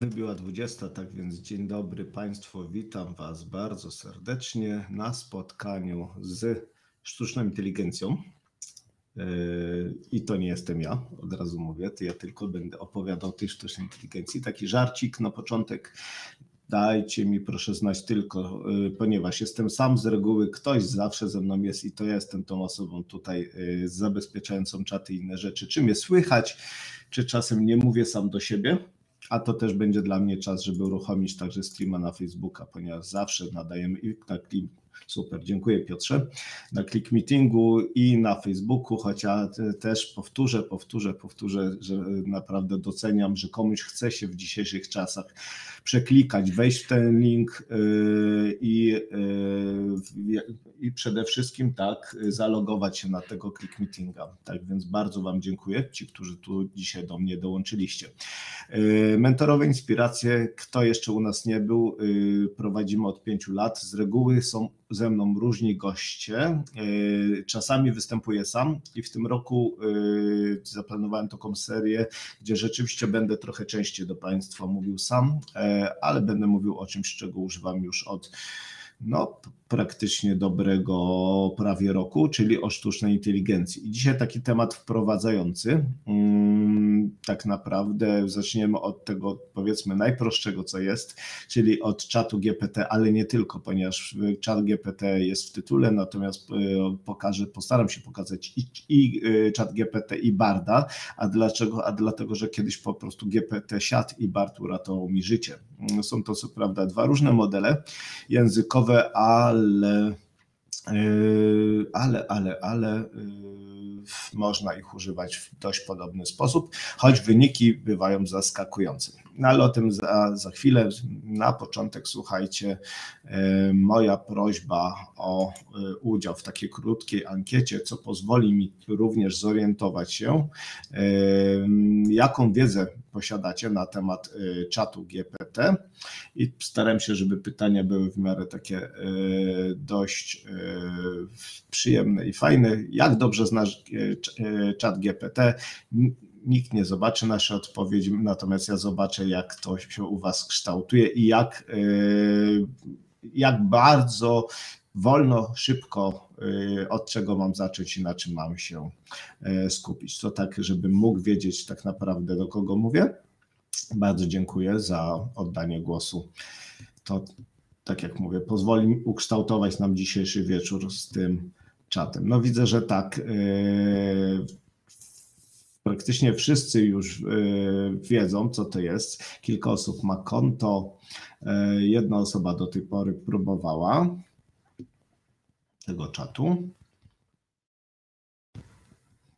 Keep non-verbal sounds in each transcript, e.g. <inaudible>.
Wybiła 20, tak więc dzień dobry Państwu, witam Was bardzo serdecznie na spotkaniu z sztuczną inteligencją. Yy, I to nie jestem ja, od razu mówię, to ja tylko będę opowiadał o tej sztucznej inteligencji. Taki żarcik na początek. Dajcie mi proszę znać tylko, yy, ponieważ jestem sam z reguły, ktoś zawsze ze mną jest i to ja jestem tą osobą tutaj yy, zabezpieczającą czaty i inne rzeczy. Czy mnie słychać, czy czasem nie mówię sam do siebie? A to też będzie dla mnie czas, żeby uruchomić także streama na Facebooka, ponieważ zawsze nadajemy i na. Super, dziękuję Piotrze. Na Click Meetingu i na Facebooku, chociaż też powtórzę, powtórzę, powtórzę, że naprawdę doceniam, że komuś chce się w dzisiejszych czasach przeklikać, wejść w ten link yy, i, yy, i przede wszystkim tak zalogować się na tego Click Meetinga. Tak więc bardzo Wam dziękuję, ci, którzy tu dzisiaj do mnie dołączyliście. Yy, mentorowe inspiracje, kto jeszcze u nas nie był, prowadzimy od pięciu lat. Z reguły są ze mną różni goście. Czasami występuję sam i w tym roku zaplanowałem taką serię, gdzie rzeczywiście będę trochę częściej do Państwa mówił sam ale będę mówił o czymś, czego używam już od no, praktycznie dobrego prawie roku, czyli o sztucznej inteligencji. I dzisiaj taki temat wprowadzający. Mm, tak naprawdę zaczniemy od tego, powiedzmy, najprostszego, co jest, czyli od czatu GPT, ale nie tylko, ponieważ czat GPT jest w tytule, natomiast e, pokażę, postaram się pokazać i, i e, czat GPT i Barda. A dlaczego? A dlatego, że kiedyś po prostu GPT siadł i Bard uratował mi życie. Mm, są to co prawda dwa różne modele językowe, ale ale, yy, ale, ale, ale yy, można ich używać w dość podobny sposób, choć wyniki bywają zaskakujące. No ale o tym za, za chwilę. Na początek słuchajcie, e, moja prośba o e, udział w takiej krótkiej ankiecie, co pozwoli mi również zorientować się, e, jaką wiedzę posiadacie na temat czatu GPT i staram się, żeby pytania były w miarę takie dość przyjemne i fajne. Jak dobrze znasz czat GPT? Nikt nie zobaczy naszej odpowiedzi, natomiast ja zobaczę, jak to się u Was kształtuje i jak, y, jak bardzo wolno, szybko, y, od czego mam zacząć i na czym mam się y, skupić. To tak, żebym mógł wiedzieć tak naprawdę, do kogo mówię. Bardzo dziękuję za oddanie głosu. To, tak jak mówię, pozwoli ukształtować nam dzisiejszy wieczór z tym czatem. No widzę, że tak praktycznie wszyscy już e, wiedzą, co to jest. Kilka osób ma konto, e, jedna osoba do tej pory próbowała tego czatu.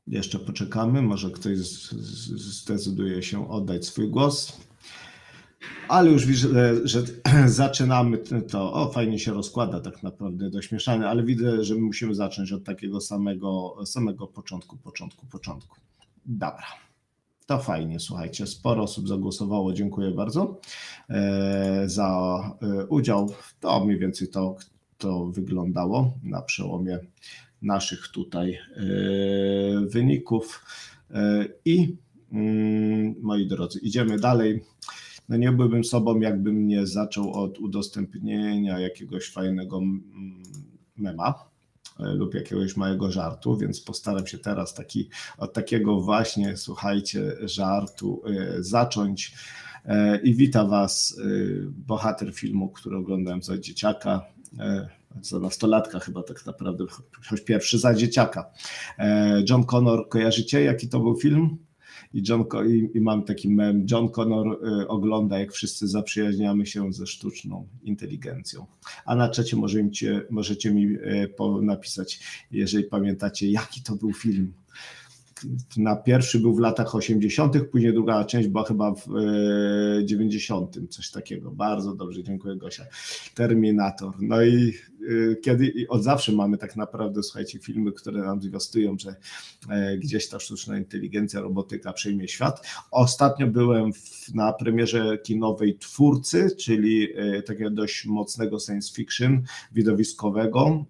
Jeszcze poczekamy, może ktoś zdecyduje się oddać swój głos. Ale już widzę, że <clears throat> zaczynamy to. O, fajnie się rozkłada tak naprawdę, dość mieszane, ale widzę, że musimy zacząć od takiego samego, samego początku, początku, początku. Dobra. To fajnie, słuchajcie, sporo osób zagłosowało, dziękuję bardzo e, za e, udział. To mniej więcej to, to wyglądało na przełomie naszych tutaj e, wyników. I mm, moi drodzy, idziemy dalej. No nie byłbym sobą, jakbym nie zaczął od udostępnienia jakiegoś fajnego mm, mema lub jakiegoś małego żartu, więc postaram się teraz taki, od takiego właśnie, słuchajcie, żartu e, zacząć. E, I wita Was bohater filmu, który oglądałem za dzieciaka, za nastolatka chyba tak naprawdę, choć pierwszy za dzieciaka. John Connor, kojarzycie jaki to był film? I, John, i, i mam taki mem, John Connor y, ogląda, jak wszyscy zaprzyjaźniamy się ze sztuczną inteligencją. A na czacie możecie, możecie mi y, napisać, jeżeli pamiętacie, jaki to był film. Na pierwszy był w latach 80., później druga część była chyba w 90., y, coś takiego. Bardzo dobrze, dziękuję Gosia. Terminator. No i kiedy od zawsze mamy tak naprawdę, słuchajcie, filmy, które nam zwiastują, że gdzieś ta sztuczna inteligencja, robotyka przejmie świat. Ostatnio byłem w, na premierze kinowej Twórcy, czyli takiego dość mocnego science fiction widowiskowego,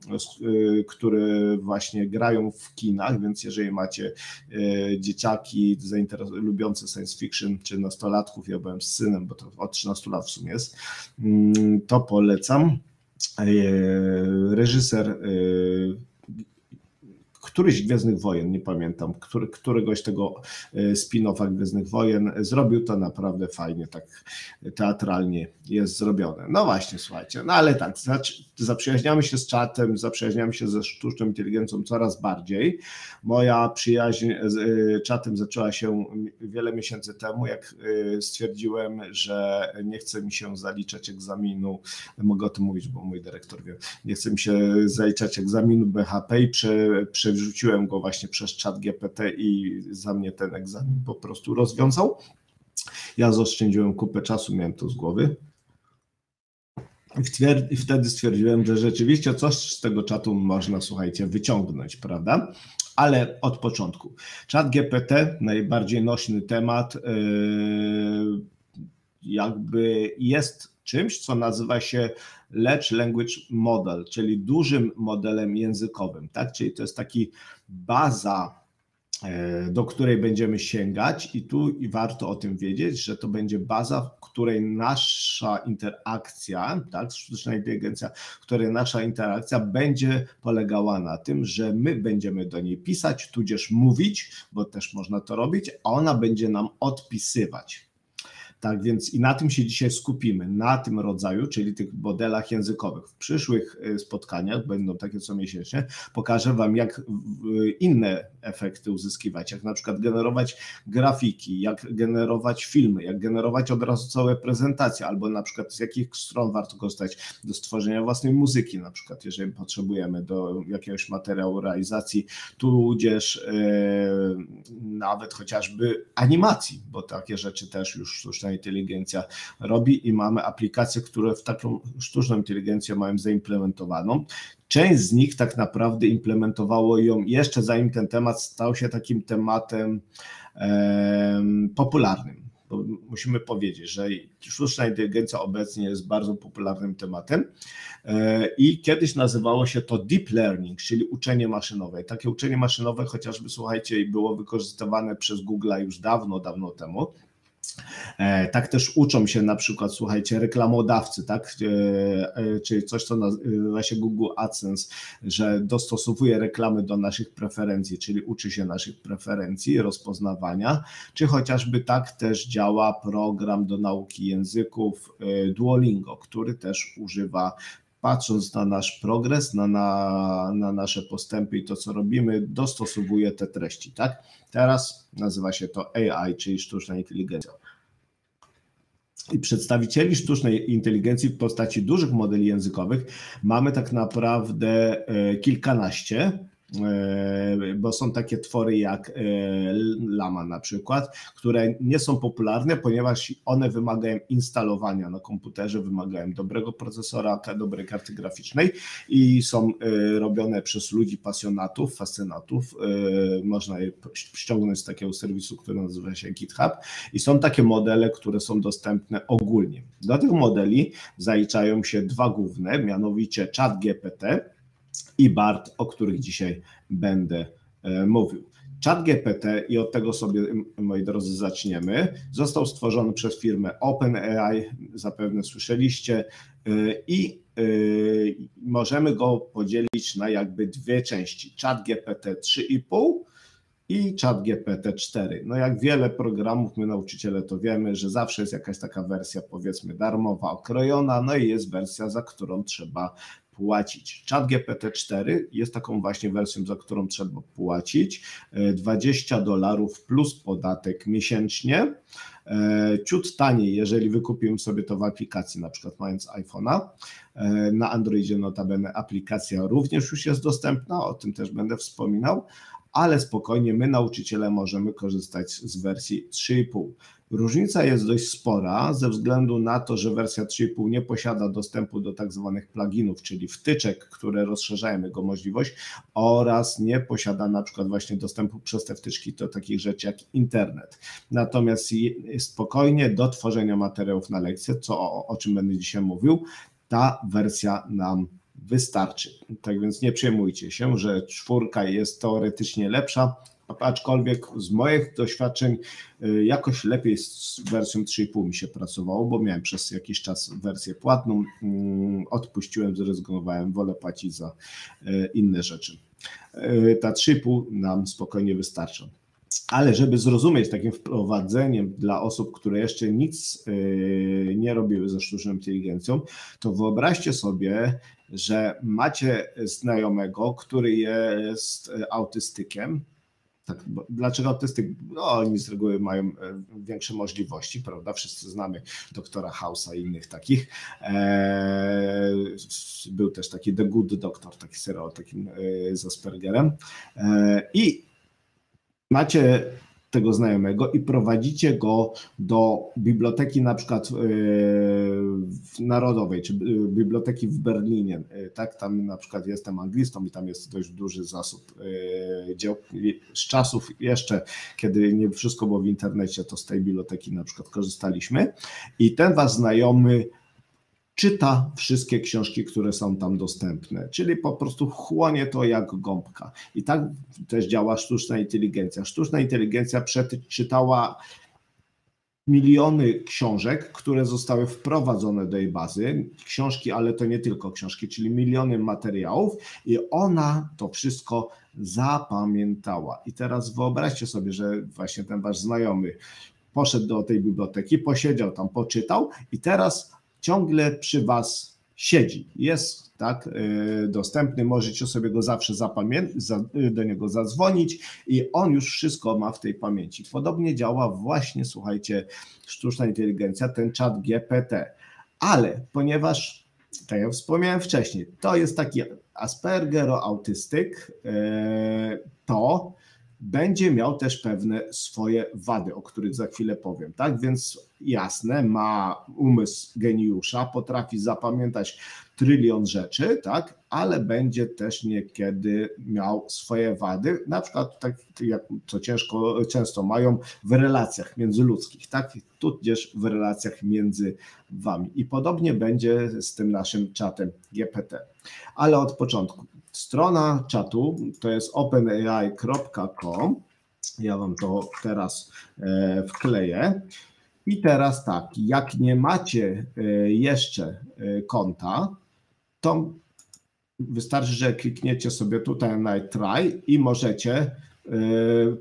który właśnie grają w kinach, więc jeżeli macie dzieciaki lubiące science fiction, czy nastolatków, ja byłem z synem, bo to od 13 lat w sumie jest, mm, to polecam. E, reżyser e, któryś Gwiezdnych Wojen, nie pamiętam, który, któregoś tego e, spin-offa Gwiezdnych Wojen, zrobił to naprawdę fajnie, tak teatralnie jest zrobione. No właśnie, słuchajcie, no ale tak, zaprzyjaźniamy się z czatem, zaprzyjaźniamy się ze sztuczną inteligencją coraz bardziej. Moja przyjaźń z e, czatem zaczęła się wiele miesięcy temu, jak e, stwierdziłem, że nie chce mi się zaliczać egzaminu, mogę o tym mówić, bo mój dyrektor wie, nie chce mi się zaliczać egzaminu BHP i prze, przerzuciłem go właśnie przez czat GPT i za mnie ten egzamin po prostu rozwiązał. Ja zaoszczędziłem kupę czasu, miałem to z głowy. I wtedy stwierdziłem, że rzeczywiście coś z tego czatu można, słuchajcie, wyciągnąć, prawda? Ale od początku. Czat GPT, najbardziej nośny temat, yy, jakby jest czymś, co nazywa się Large Language Model, czyli dużym modelem językowym, tak? Czyli to jest taki baza, e, do której będziemy sięgać i tu i warto o tym wiedzieć, że to będzie baza, w której nasza interakcja, tak, sztuczna inteligencja, w której nasza interakcja będzie polegała na tym, że my będziemy do niej pisać, tudzież mówić, bo też można to robić, a ona będzie nam odpisywać. Tak więc i na tym się dzisiaj skupimy, na tym rodzaju, czyli tych modelach językowych. W przyszłych y, spotkaniach, będą takie co miesięcznie, pokażę Wam, jak inne efekty uzyskiwać, jak na przykład generować grafiki, jak generować filmy, jak generować od razu całe prezentacje, albo na przykład z jakich stron warto korzystać do stworzenia własnej muzyki, na przykład jeżeli potrzebujemy do jakiegoś materiału realizacji, tudzież yy, nawet chociażby animacji, bo takie rzeczy też już sztuczna inteligencja robi i mamy aplikacje, które w taką sztuczną inteligencję mają zaimplementowaną. Część z nich tak naprawdę implementowało ją jeszcze zanim ten temat stał się takim tematem popularnym. Bo musimy powiedzieć, że sztuczna inteligencja obecnie jest bardzo popularnym tematem e, i kiedyś nazywało się to deep learning, czyli uczenie maszynowe. Takie uczenie maszynowe chociażby, słuchajcie, było wykorzystywane przez Google już dawno, dawno temu. E, tak też uczą się na przykład, słuchajcie, reklamodawcy, tak? E, e, czyli coś, co nazywa się Google AdSense, że dostosowuje reklamy do naszych preferencji, czyli uczy się naszych preferencji, rozpoznawania, czy chociażby tak też działa program do nauki języków Duolingo, który też używa patrząc na nasz progres, na, na, na nasze postępy i to, co robimy, dostosowuje te treści, tak? Teraz nazywa się to AI, czyli sztuczna inteligencja. I przedstawicieli sztucznej inteligencji w postaci dużych modeli językowych mamy tak naprawdę e, kilkanaście. E, bo są takie twory jak e, Lama na przykład, które nie są popularne, ponieważ one wymagają instalowania na komputerze, wymagają dobrego procesora, dobrej karty graficznej i są e, robione przez ludzi pasjonatów, fascynatów. Można je ściągnąć z takiego serwisu, który nazywa się GitHub i są takie modele, które są dostępne ogólnie. Do tych modeli zaliczają się dwa główne, mianowicie ChatGPT, i BART, o których dzisiaj będę e, mówił. Chat GPT, i od tego sobie, moi drodzy, zaczniemy, został stworzony przez firmę OpenAI, zapewne słyszeliście, e, i e, możemy go podzielić na jakby dwie części. Chat GPT 3,5 i Chat GPT 4. No jak wiele programów, my nauczyciele to wiemy, że zawsze jest jakaś taka wersja powiedzmy darmowa, okrojona, no i jest wersja, za którą trzeba płacić. Chat GPT-4 jest taką właśnie wersją, za którą trzeba płacić 20 e, dolarów plus podatek miesięcznie. E, ciut taniej, jeżeli wykupimy sobie to w aplikacji, na przykład mając iPhone'a. E, na Androidzie notabene aplikacja również już jest dostępna, o tym też będę wspominał, ale spokojnie my nauczyciele możemy korzystać z wersji 3,5. Różnica jest dość spora ze względu na to, że wersja 3.5 nie posiada dostępu do tak zwanych pluginów, czyli wtyczek, które rozszerzają jego możliwość oraz nie posiada na przykład właśnie dostępu przez te wtyczki do takich rzeczy jak internet. Natomiast spokojnie do tworzenia materiałów na lekcję, co o, o czym będę dzisiaj mówił, ta wersja nam wystarczy. Tak więc nie przejmujcie się, że czwórka jest teoretycznie lepsza, aczkolwiek z moich doświadczeń y, jakoś lepiej z wersją 3,5 mi się pracowało, bo miałem przez jakiś czas wersję płatną, mm, odpuściłem, zrezygnowałem, wolę płacić za y, inne rzeczy. Y, ta 3,5 nam spokojnie wystarcza. Ale żeby zrozumieć takim wprowadzeniem dla osób, które jeszcze nic nie robiły ze sztuczną inteligencją, to wyobraźcie sobie, że macie znajomego, który jest autystykiem, tak, dlaczego autystyk? No, oni z reguły mają e, większe możliwości, prawda? Wszyscy znamy doktora House'a i innych takich. Eee, był też taki The Good Doctor, taki serial takim e, z Aspergerem. Eee, I macie tego znajomego i prowadzicie go do biblioteki na przykład e, narodowej, czy biblioteki w Berlinie, e, tak, tam na przykład jestem anglistą i tam jest dość duży zasób e, dzieł, z czasów jeszcze, kiedy nie wszystko było w internecie, to z tej biblioteki na przykład korzystaliśmy. I ten wasz znajomy czyta wszystkie książki, które są tam dostępne, czyli po prostu chłonie to jak gąbka. I tak też działa sztuczna inteligencja. Sztuczna inteligencja przeczytała miliony książek, które zostały wprowadzone do jej bazy, książki, ale to nie tylko książki, czyli miliony materiałów i ona to wszystko zapamiętała. I teraz wyobraźcie sobie, że właśnie ten wasz znajomy poszedł do tej biblioteki, posiedział tam, poczytał i teraz ciągle przy Was siedzi. Jest tak y, dostępny, możecie sobie go zawsze zapamiętać, y, do niego zadzwonić i on już wszystko ma w tej pamięci. Podobnie działa właśnie, słuchajcie, sztuczna inteligencja, ten czat GPT. Ale ponieważ, tak jak wspomniałem wcześniej, to jest taki Aspergero-autystyk, y, to będzie miał też pewne swoje wady, o których za chwilę powiem. Tak więc jasne, ma umysł geniusza, potrafi zapamiętać trylion rzeczy, tak, ale będzie też niekiedy miał swoje wady, na przykład tak jak co ciężko, często mają w relacjach międzyludzkich, tak, tudzież w relacjach między wami. I podobnie będzie z tym naszym czatem GPT. Ale od początku. Strona czatu to jest openai.com. Ja Wam to teraz e, wkleję. I teraz tak, jak nie macie e, jeszcze e, konta, to wystarczy, że klikniecie sobie tutaj na try i możecie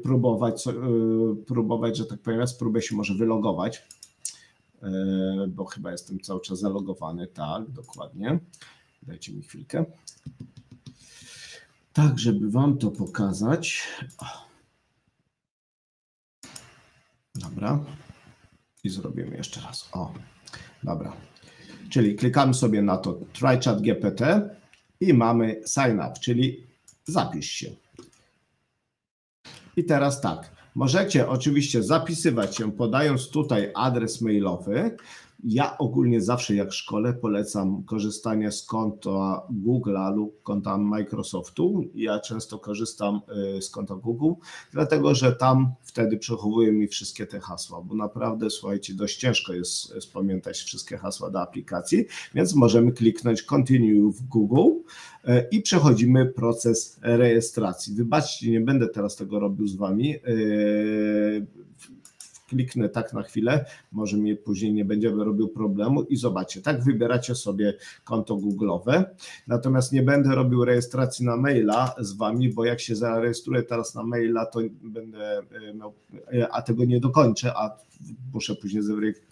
próbować, próbować, że tak powiem, spróbuję się może wylogować, bo chyba jestem cały czas zalogowany, tak, dokładnie. Dajcie mi chwilkę. Tak, żeby Wam to pokazać. Dobra. I zrobimy jeszcze raz. O, dobra. Czyli klikamy sobie na to TryChat GPT i mamy sign up, czyli zapisz się. I teraz tak, możecie oczywiście zapisywać się podając tutaj adres mailowy, ja ogólnie zawsze jak szkole polecam korzystanie z konta Google'a lub konta Microsoftu. Ja często korzystam y, z konta Google, dlatego że tam wtedy przechowuję mi wszystkie te hasła, bo naprawdę słuchajcie, dość ciężko jest spamiętać wszystkie hasła do aplikacji, więc możemy kliknąć Continue w Google y, i przechodzimy proces rejestracji. Wybaczcie, nie będę teraz tego robił z Wami y, kliknę tak na chwilę, może mi później nie będzie robił problemu i zobaczcie, tak wybieracie sobie konto Google'owe, natomiast nie będę robił rejestracji na maila z Wami, bo jak się zarejestruję teraz na maila, to będę miał, a tego nie dokończę, a muszę później zweryfikować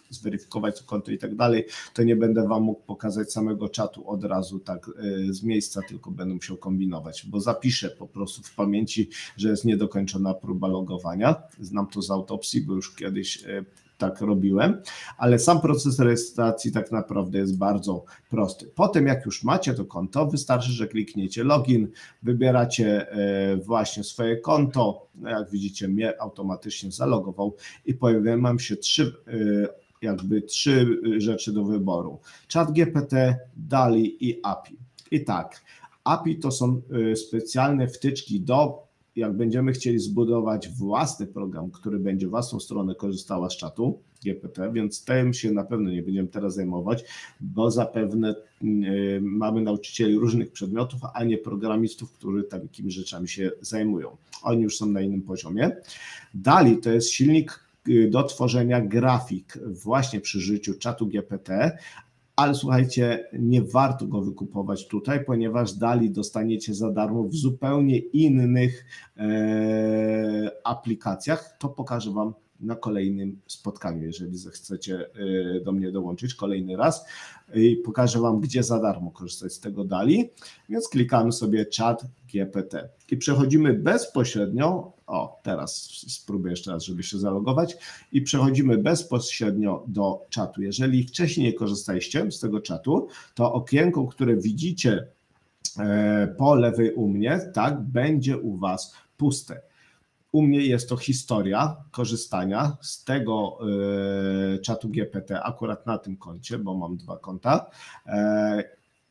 to konto i tak dalej, to nie będę Wam mógł pokazać samego czatu od razu tak e, z miejsca, tylko będę musiał kombinować, bo zapiszę po prostu w pamięci, że jest niedokończona próba logowania. Znam to z autopsji, bo już kiedyś e, tak robiłem, ale sam proces rejestracji tak naprawdę jest bardzo prosty. Potem jak już macie to konto, wystarczy, że klikniecie login, wybieracie e, właśnie swoje konto, no jak widzicie mnie automatycznie zalogował i pojawiają się trzy jakby trzy rzeczy do wyboru. Chat GPT, DALI i API. I tak, API to są e, specjalne wtyczki do jak będziemy chcieli zbudować własny program, który będzie własną stronę korzystała z czatu GPT, więc tym się na pewno nie będziemy teraz zajmować, bo zapewne y, mamy nauczycieli różnych przedmiotów, a nie programistów, którzy takimi rzeczami się zajmują. Oni już są na innym poziomie. Dali to jest silnik y, do tworzenia grafik właśnie przy życiu czatu GPT, ale słuchajcie, nie warto go wykupować tutaj, ponieważ dali dostaniecie za darmo w zupełnie innych e, aplikacjach. To pokażę Wam na kolejnym spotkaniu, jeżeli zechcecie e, do mnie dołączyć kolejny raz i pokażę Wam, gdzie za darmo korzystać z tego dali. Więc klikamy sobie chat GPT i przechodzimy bezpośrednio, o teraz spróbuję jeszcze raz, żeby się zalogować i przechodzimy bezpośrednio do czatu. Jeżeli wcześniej nie korzystaliście z tego czatu, to okienko, które widzicie e, po lewej u mnie, tak, będzie u Was puste. U mnie jest to historia korzystania z tego y, czatu GPT akurat na tym koncie, bo mam dwa konta. E,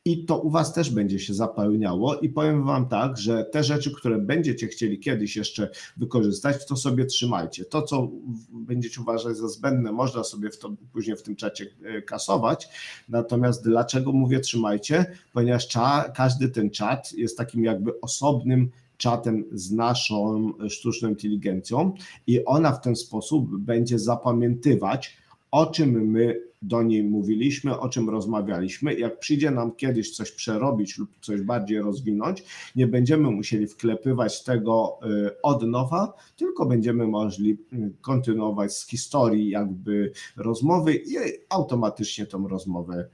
I to u Was też będzie się zapełniało. I powiem Wam tak, że te rzeczy, które będziecie chcieli kiedyś jeszcze wykorzystać, to sobie trzymajcie. To, co będziecie uważać za zbędne, można sobie w to, później w tym czacie e, kasować. Natomiast dlaczego mówię trzymajcie? Ponieważ cza, każdy ten czat jest takim jakby osobnym czatem z naszą sztuczną inteligencją i ona w ten sposób będzie zapamiętywać, o czym my do niej mówiliśmy, o czym rozmawialiśmy. Jak przyjdzie nam kiedyś coś przerobić lub coś bardziej rozwinąć, nie będziemy musieli wklepywać tego y, od nowa, tylko będziemy mogli y, kontynuować z historii jakby rozmowy i automatycznie tą rozmowę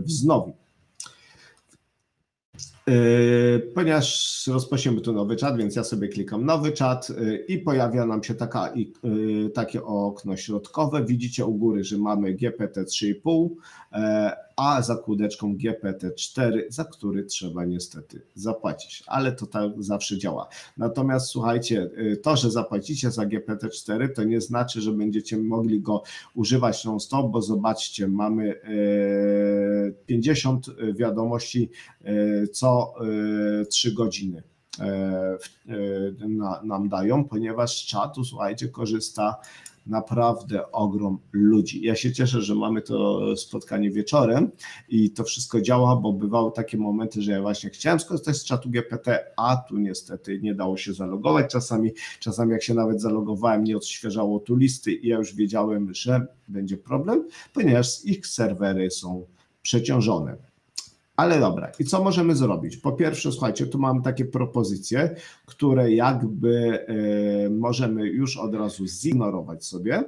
wznowi. Yy, ponieważ rozpoczniemy tu nowy czat, więc ja sobie klikam nowy czat yy, i pojawia nam się taka, yy, takie okno środkowe. Widzicie u góry, że mamy GPT 3,5, a za kółdeczką GPT-4, za który trzeba niestety zapłacić, ale to tak zawsze działa. Natomiast słuchajcie, y, to, że zapłacicie za GPT-4, to nie znaczy, że będziecie mogli go używać non-stop, bo zobaczcie, mamy 50 y, wiadomości y, co 3 godziny nam dają, ponieważ z czatu, słuchajcie, korzysta naprawdę ogrom ludzi. Ja się cieszę, że mamy to spotkanie wieczorem i to wszystko działa, bo bywały takie momenty, że ja właśnie chciałem skorzystać z czatu GPT, a tu niestety nie dało się zalogować. Czasami, czasami jak się nawet zalogowałem, nie odświeżało tu listy i ja już wiedziałem, że będzie problem, ponieważ ich serwery są przeciążone. Ale dobra, i co możemy zrobić? Po pierwsze, słuchajcie, tu mam takie propozycje, które jakby y, możemy już od razu zignorować sobie. Y,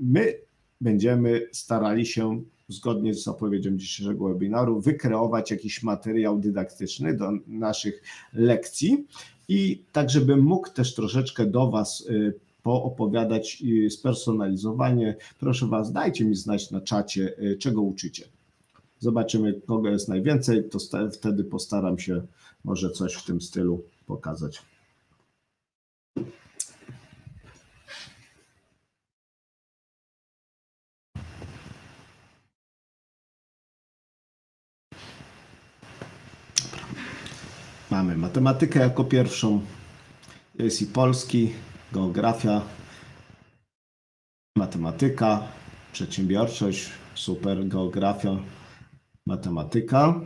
my będziemy starali się, zgodnie z zapowiedzią dzisiejszego webinaru, wykreować jakiś materiał dydaktyczny do naszych lekcji i tak, żebym mógł też troszeczkę do Was y, poopowiadać spersonalizowanie. Proszę Was, dajcie mi znać na czacie, czego uczycie. Zobaczymy, kogo jest najwięcej, to wtedy postaram się może coś w tym stylu pokazać. Mamy matematykę jako pierwszą, jest i polski, geografia, matematyka, przedsiębiorczość, super, geografia, matematyka.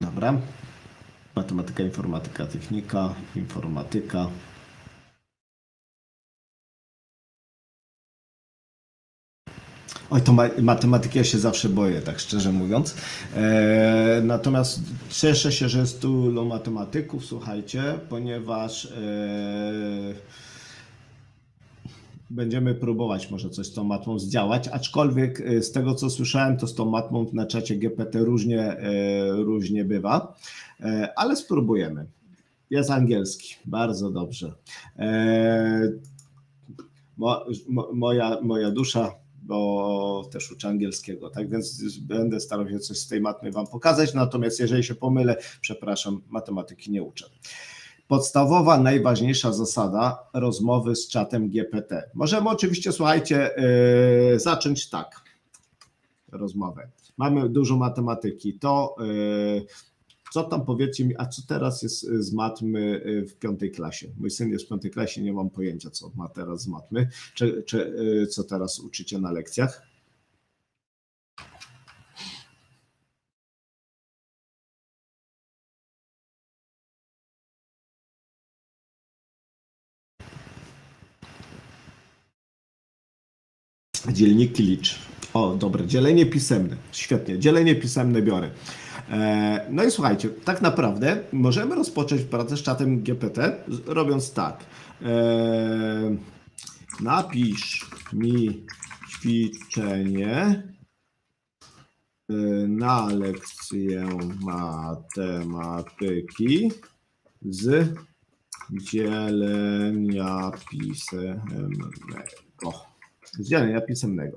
Dobra. Matematyka, informatyka, technika, informatyka. Oj, to matematyki ja się zawsze boję, tak szczerze mówiąc. E, natomiast cieszę się, że jest tu matematyków, słuchajcie, ponieważ e, będziemy próbować może coś z tą matmą zdziałać, aczkolwiek e, z tego co słyszałem, to z tą matmą na czacie GPT różnie, e, różnie bywa, e, ale spróbujemy. Jest angielski, bardzo dobrze. Mo, mo, moja, moja dusza, bo też uczę angielskiego, tak więc będę starał się coś z tej matmy Wam pokazać, natomiast jeżeli się pomylę, przepraszam, matematyki nie uczę. Podstawowa, najważniejsza zasada rozmowy z czatem GPT. Możemy oczywiście, słuchajcie, yy, zacząć tak rozmowę. Mamy dużo matematyki. To yy, co tam powiedzcie mi, a co teraz jest z matmy yy, w piątej klasie? Mój syn jest w piątej klasie, nie mam pojęcia, co ma teraz z matmy, czy, czy yy, co teraz uczycie na lekcjach. Dzielniki licz. O, dobre, dzielenie pisemne. Świetnie, dzielenie pisemne biorę. E, no i słuchajcie, tak naprawdę możemy rozpocząć pracę z czatem GPT, robiąc tak. E, napisz mi ćwiczenie e, na lekcję matematyki z dzielenia pisemnego. Z pisemnego.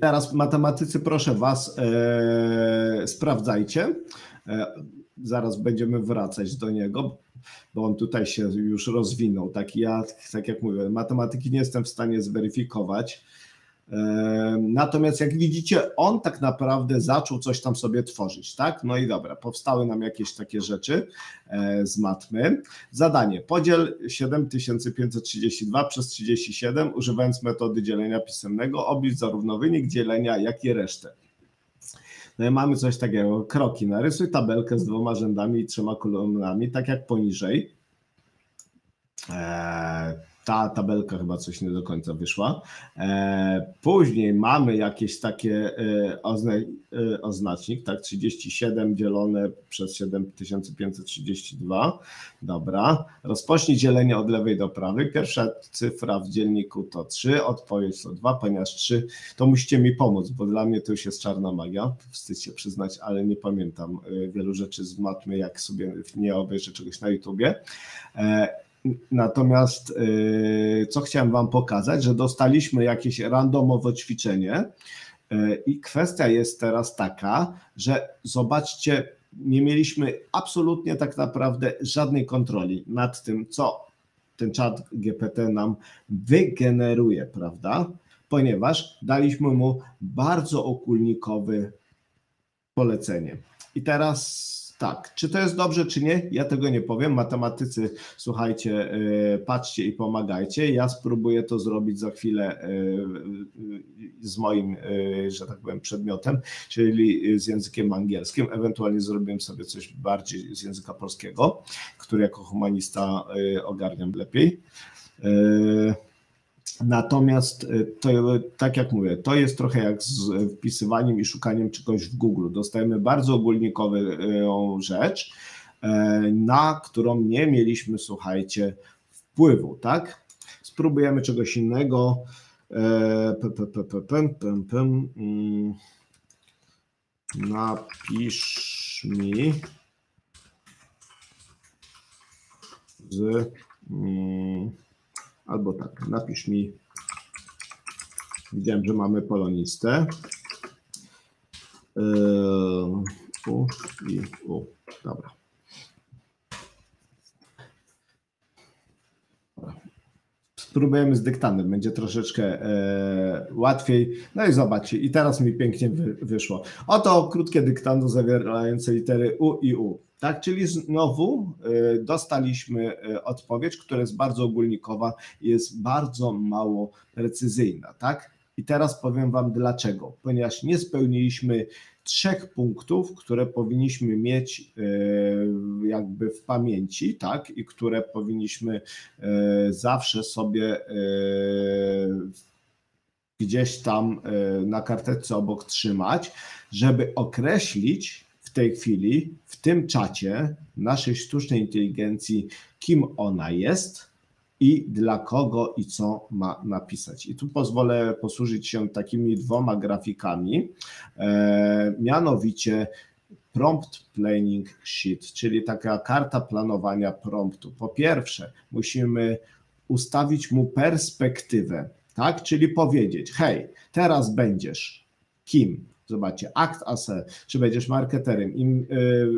Teraz matematycy, proszę Was, e, sprawdzajcie. E, zaraz będziemy wracać do niego, bo on tutaj się już rozwinął. Tak, ja, tak jak mówię, matematyki nie jestem w stanie zweryfikować. Natomiast jak widzicie, on tak naprawdę zaczął coś tam sobie tworzyć, tak? No i dobra, powstały nam jakieś takie rzeczy e, z matmy. Zadanie: podziel 7532 przez 37, używając metody dzielenia pisemnego, oblicz zarówno wynik dzielenia, jak i resztę. No i mamy coś takiego: kroki. Narysuj tabelkę z dwoma rzędami i trzema kolumnami, tak jak poniżej. Eee, ta tabelka chyba coś nie do końca wyszła. E, później mamy jakieś takie e, ozna e, oznacznik, tak, 37 dzielone przez 7532. Dobra. Rozpocznij dzielenie od lewej do prawej. Pierwsza cyfra w dzienniku to 3, odpowiedź to 2, ponieważ 3 to musicie mi pomóc, bo dla mnie to już jest czarna magia. Wstyd się przyznać, ale nie pamiętam wielu rzeczy z matmy, jak sobie nie obejrzę czegoś na YouTubie. Natomiast y, co chciałem Wam pokazać, że dostaliśmy jakieś randomowe ćwiczenie y, i kwestia jest teraz taka, że zobaczcie, nie mieliśmy absolutnie tak naprawdę żadnej kontroli nad tym, co ten czat GPT nam wygeneruje, prawda? Ponieważ daliśmy mu bardzo okulnikowe polecenie. I teraz tak, czy to jest dobrze, czy nie? Ja tego nie powiem. Matematycy, słuchajcie, e, patrzcie i pomagajcie. Ja spróbuję to zrobić za chwilę e, z moim, że tak powiem, przedmiotem, czyli z językiem angielskim. Ewentualnie zrobię sobie coś bardziej z języka polskiego, który jako humanista ogarniam lepiej. Natomiast y, to, tak jak mówię, to jest trochę jak z wpisywaniem i szukaniem czegoś w Google. Dostajemy bardzo ogólnikową rzecz, e, na którą nie mieliśmy, słuchajcie, wpływu, tak? Spróbujemy czegoś innego. E, mm. Napisz mi z mm, albo tak, napisz mi, widziałem, że mamy polonistę, yy, u i u, dobra. Spróbujemy z dyktantem, będzie troszeczkę e, łatwiej. No i zobaczcie, i teraz mi pięknie wy, wyszło. Oto krótkie dyktando zawierające litery U i U. Tak, czyli znowu y, dostaliśmy y, odpowiedź, która jest bardzo ogólnikowa, jest bardzo mało precyzyjna, tak? I teraz powiem Wam dlaczego. Ponieważ nie spełniliśmy trzech punktów, które powinniśmy mieć y, jakby w pamięci, tak? I które powinniśmy zawsze sobie gdzieś tam na karteczce obok trzymać, żeby określić, w tej chwili w tym czacie naszej sztucznej inteligencji, kim ona jest i dla kogo i co ma napisać. I tu pozwolę posłużyć się takimi dwoma grafikami. E, mianowicie prompt planning sheet, czyli taka karta planowania promptu. Po pierwsze, musimy ustawić mu perspektywę, tak? Czyli powiedzieć: hej, teraz będziesz kim? Zobaczcie, akt ASE, czy będziesz marketerem, im, y,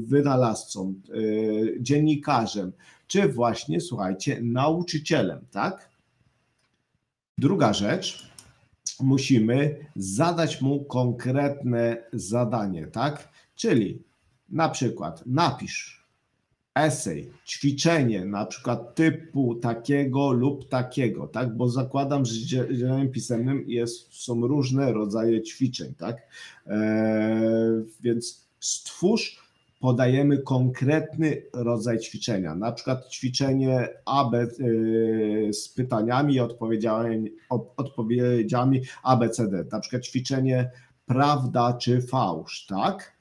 wynalazcą, y, dziennikarzem, czy właśnie, słuchajcie, nauczycielem, tak? Druga rzecz, musimy zadać mu konkretne zadanie, tak? Czyli na przykład napisz esej, ćwiczenie, na przykład typu takiego lub takiego, tak? Bo zakładam, że w dziełem pisemnym jest, są różne rodzaje ćwiczeń, tak? Eee, więc stwórz podajemy konkretny rodzaj ćwiczenia, na przykład ćwiczenie AB y, z pytaniami i odpowiedziami, odpowiedziami ABCD, na przykład ćwiczenie prawda czy fałsz, tak?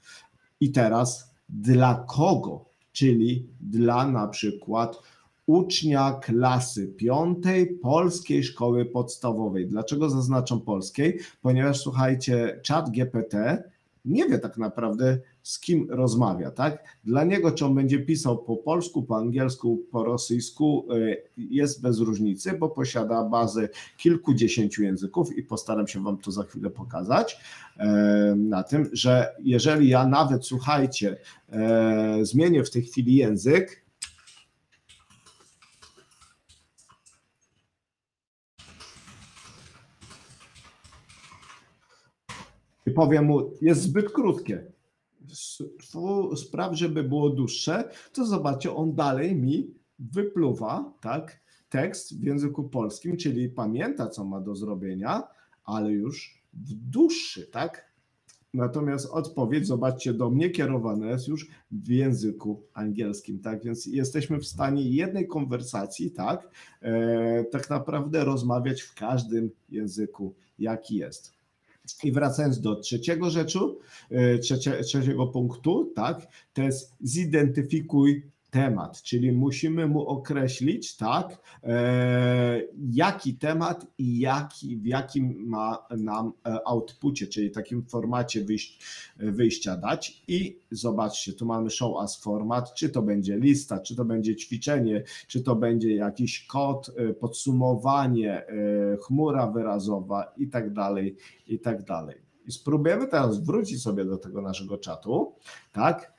I teraz dla kogo? Czyli dla na przykład ucznia klasy piątej polskiej szkoły podstawowej. Dlaczego zaznaczam polskiej? Ponieważ słuchajcie, czat GPT nie wie tak naprawdę, z kim rozmawia, tak? Dla niego, czy on będzie pisał po polsku, po angielsku, po rosyjsku, e, jest bez różnicy, bo posiada bazę kilkudziesięciu języków i postaram się Wam to za chwilę pokazać e, na tym, że jeżeli ja nawet, słuchajcie, e, zmienię w tej chwili język, i powiem mu, jest zbyt krótkie. Spraw, żeby było dłuższe, to zobaczcie, on dalej mi wypluwa, tak, tekst w języku polskim, czyli pamięta, co ma do zrobienia, ale już w dłuższy, tak? Natomiast odpowiedź, zobaczcie, do mnie kierowana jest już w języku angielskim, tak? Więc jesteśmy w stanie jednej konwersacji, tak, e, tak naprawdę rozmawiać w każdym języku, jaki jest. I wracając do trzeciego rzeczu, e, trzecie, trzeciego punktu, tak, to jest zidentyfikuj temat, czyli musimy mu określić, tak, e, jaki temat i jaki, w jakim ma nam e, outpucie, czyli takim formacie wyjść, wyjścia dać i zobaczcie, tu mamy show as format, czy to będzie lista, czy to będzie ćwiczenie, czy to będzie jakiś kod, e, podsumowanie, e, chmura wyrazowa i tak dalej, i tak dalej. I spróbujemy teraz wrócić sobie do tego naszego czatu, tak, E,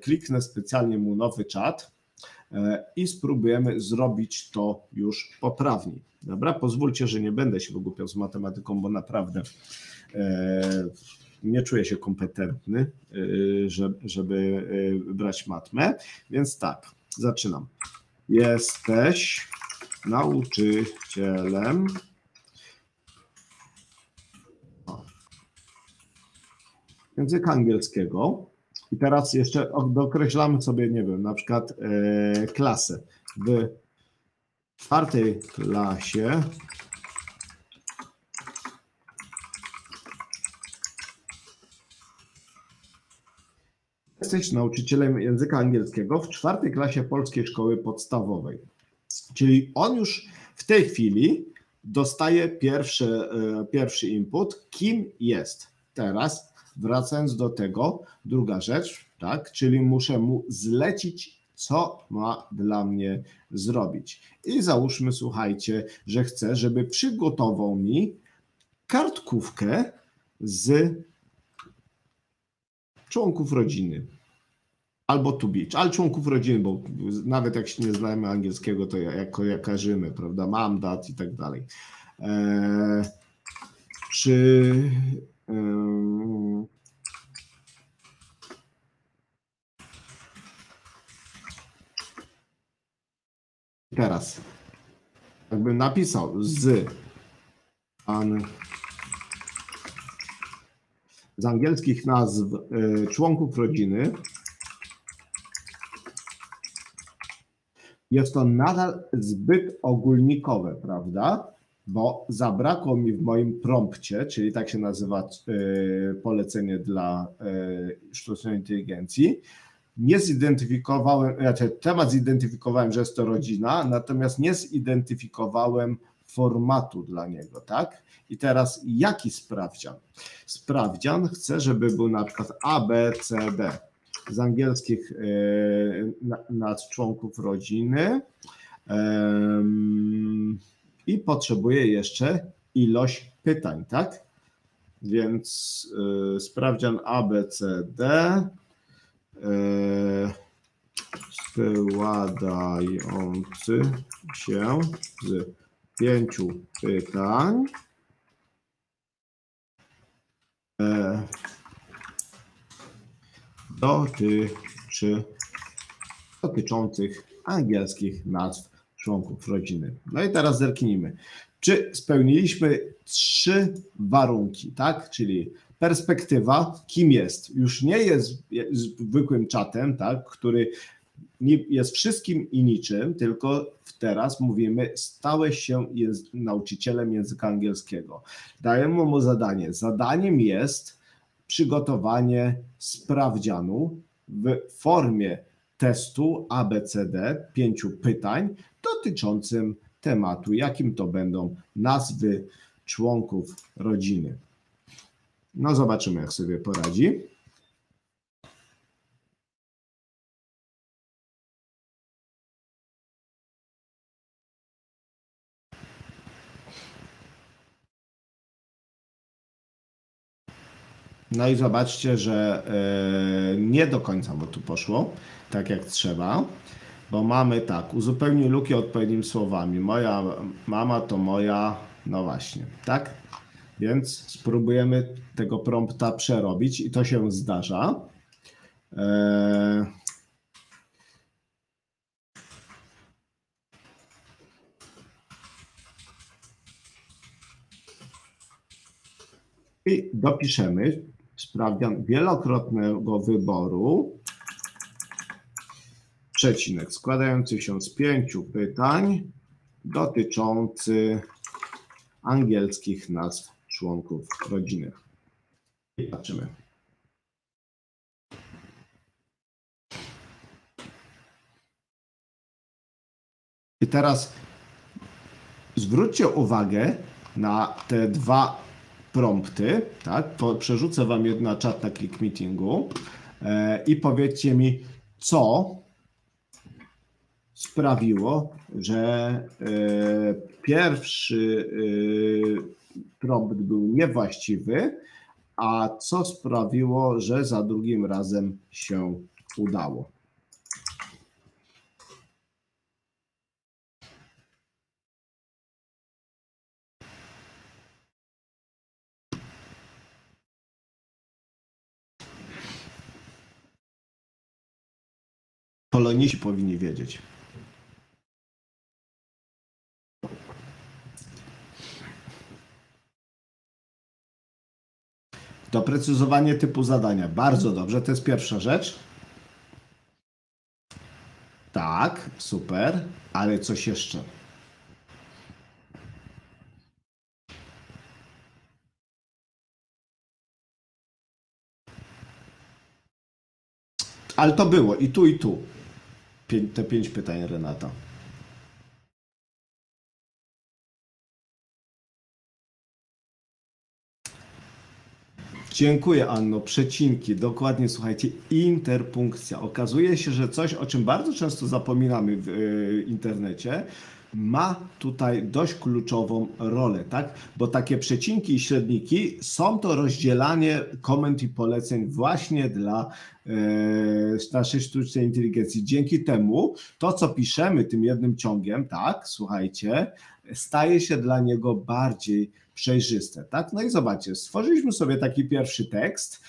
kliknę specjalnie mu nowy czat e, i spróbujemy zrobić to już poprawniej. Dobra, pozwólcie, że nie będę się wygłupiał z matematyką, bo naprawdę e, nie czuję się kompetentny, żeby brać matmę, więc tak, zaczynam. Jesteś nauczycielem języka angielskiego i teraz jeszcze dokreślamy sobie, nie wiem, na przykład e, klasę. W czwartej klasie jesteś nauczycielem języka angielskiego w czwartej klasie polskiej szkoły podstawowej. Czyli on już w tej chwili dostaje pierwszy, e, pierwszy input, kim jest. Teraz wracając do tego, druga rzecz, tak, czyli muszę mu zlecić, co ma dla mnie zrobić. I załóżmy, słuchajcie, że chcę, żeby przygotował mi kartkówkę z członków rodziny. Albo to be, ale członków rodziny, bo nawet jak się nie znamy angielskiego, to jako kojarzymy, prawda? Mam dat i tak dalej. Eee, czy Teraz, jakbym napisał z an, z angielskich nazw y, członków rodziny, jest to nadal zbyt ogólnikowe, prawda? Bo zabrakło mi w moim prompcie, czyli tak się nazywa y, polecenie dla y, sztucznej inteligencji, nie zidentyfikowałem, znaczy temat zidentyfikowałem, że jest to rodzina, natomiast nie zidentyfikowałem formatu dla niego, tak? I teraz jaki sprawdzian? Sprawdzian chcę, żeby był na przykład A, B, C, D z angielskich nad członków rodziny i potrzebuję jeszcze ilość pytań, tak? Więc y, sprawdzian A, B, C, D. Y, składający się z pięciu pytań. Y, dotyczy, dotyczących angielskich nazw członków rodziny. No i teraz zerknijmy. Czy spełniliśmy trzy warunki, tak? Czyli perspektywa, kim jest. Już nie jest zwykłym czatem, tak, który jest wszystkim i niczym, tylko teraz mówimy, stałeś się nauczycielem języka angielskiego. Dajemy mu zadanie. Zadaniem jest przygotowanie sprawdzianu w formie testu ABCD, pięciu pytań dotyczącym tematu, jakim to będą nazwy członków rodziny. No zobaczymy, jak sobie poradzi. No i zobaczcie, że e, nie do końca mu tu poszło tak jak trzeba, bo mamy tak, uzupełnij luki odpowiednimi słowami. Moja mama to moja, no właśnie, tak? Więc spróbujemy tego prompta przerobić i to się zdarza. Eee... I dopiszemy sprawdzian wielokrotnego wyboru przecinek składający się z pięciu pytań dotyczących angielskich nazw członków rodziny. I patrzymy. I teraz zwróćcie uwagę na te dwa prompty, tak? Przerzucę Wam je na czat na Click Meetingu e, i powiedzcie mi, co sprawiło, że e, pierwszy e, prompt był niewłaściwy, a co sprawiło, że za drugim razem się udało. Poloniści powinni wiedzieć. Doprecyzowanie typu zadania. Bardzo dobrze, to jest pierwsza rzecz. Tak, super, ale coś jeszcze. Ale to było i tu, i tu. Te pięć pytań, Renata. Dziękuję, Anno. Przecinki, dokładnie słuchajcie, interpunkcja. Okazuje się, że coś, o czym bardzo często zapominamy w y, internecie, ma tutaj dość kluczową rolę, tak? Bo takie przecinki i średniki są to rozdzielanie komend i poleceń właśnie dla e, naszej sztucznej inteligencji. Dzięki temu to, co piszemy tym jednym ciągiem, tak, słuchajcie, staje się dla niego bardziej przejrzyste. Tak? No i zobaczcie, stworzyliśmy sobie taki pierwszy tekst.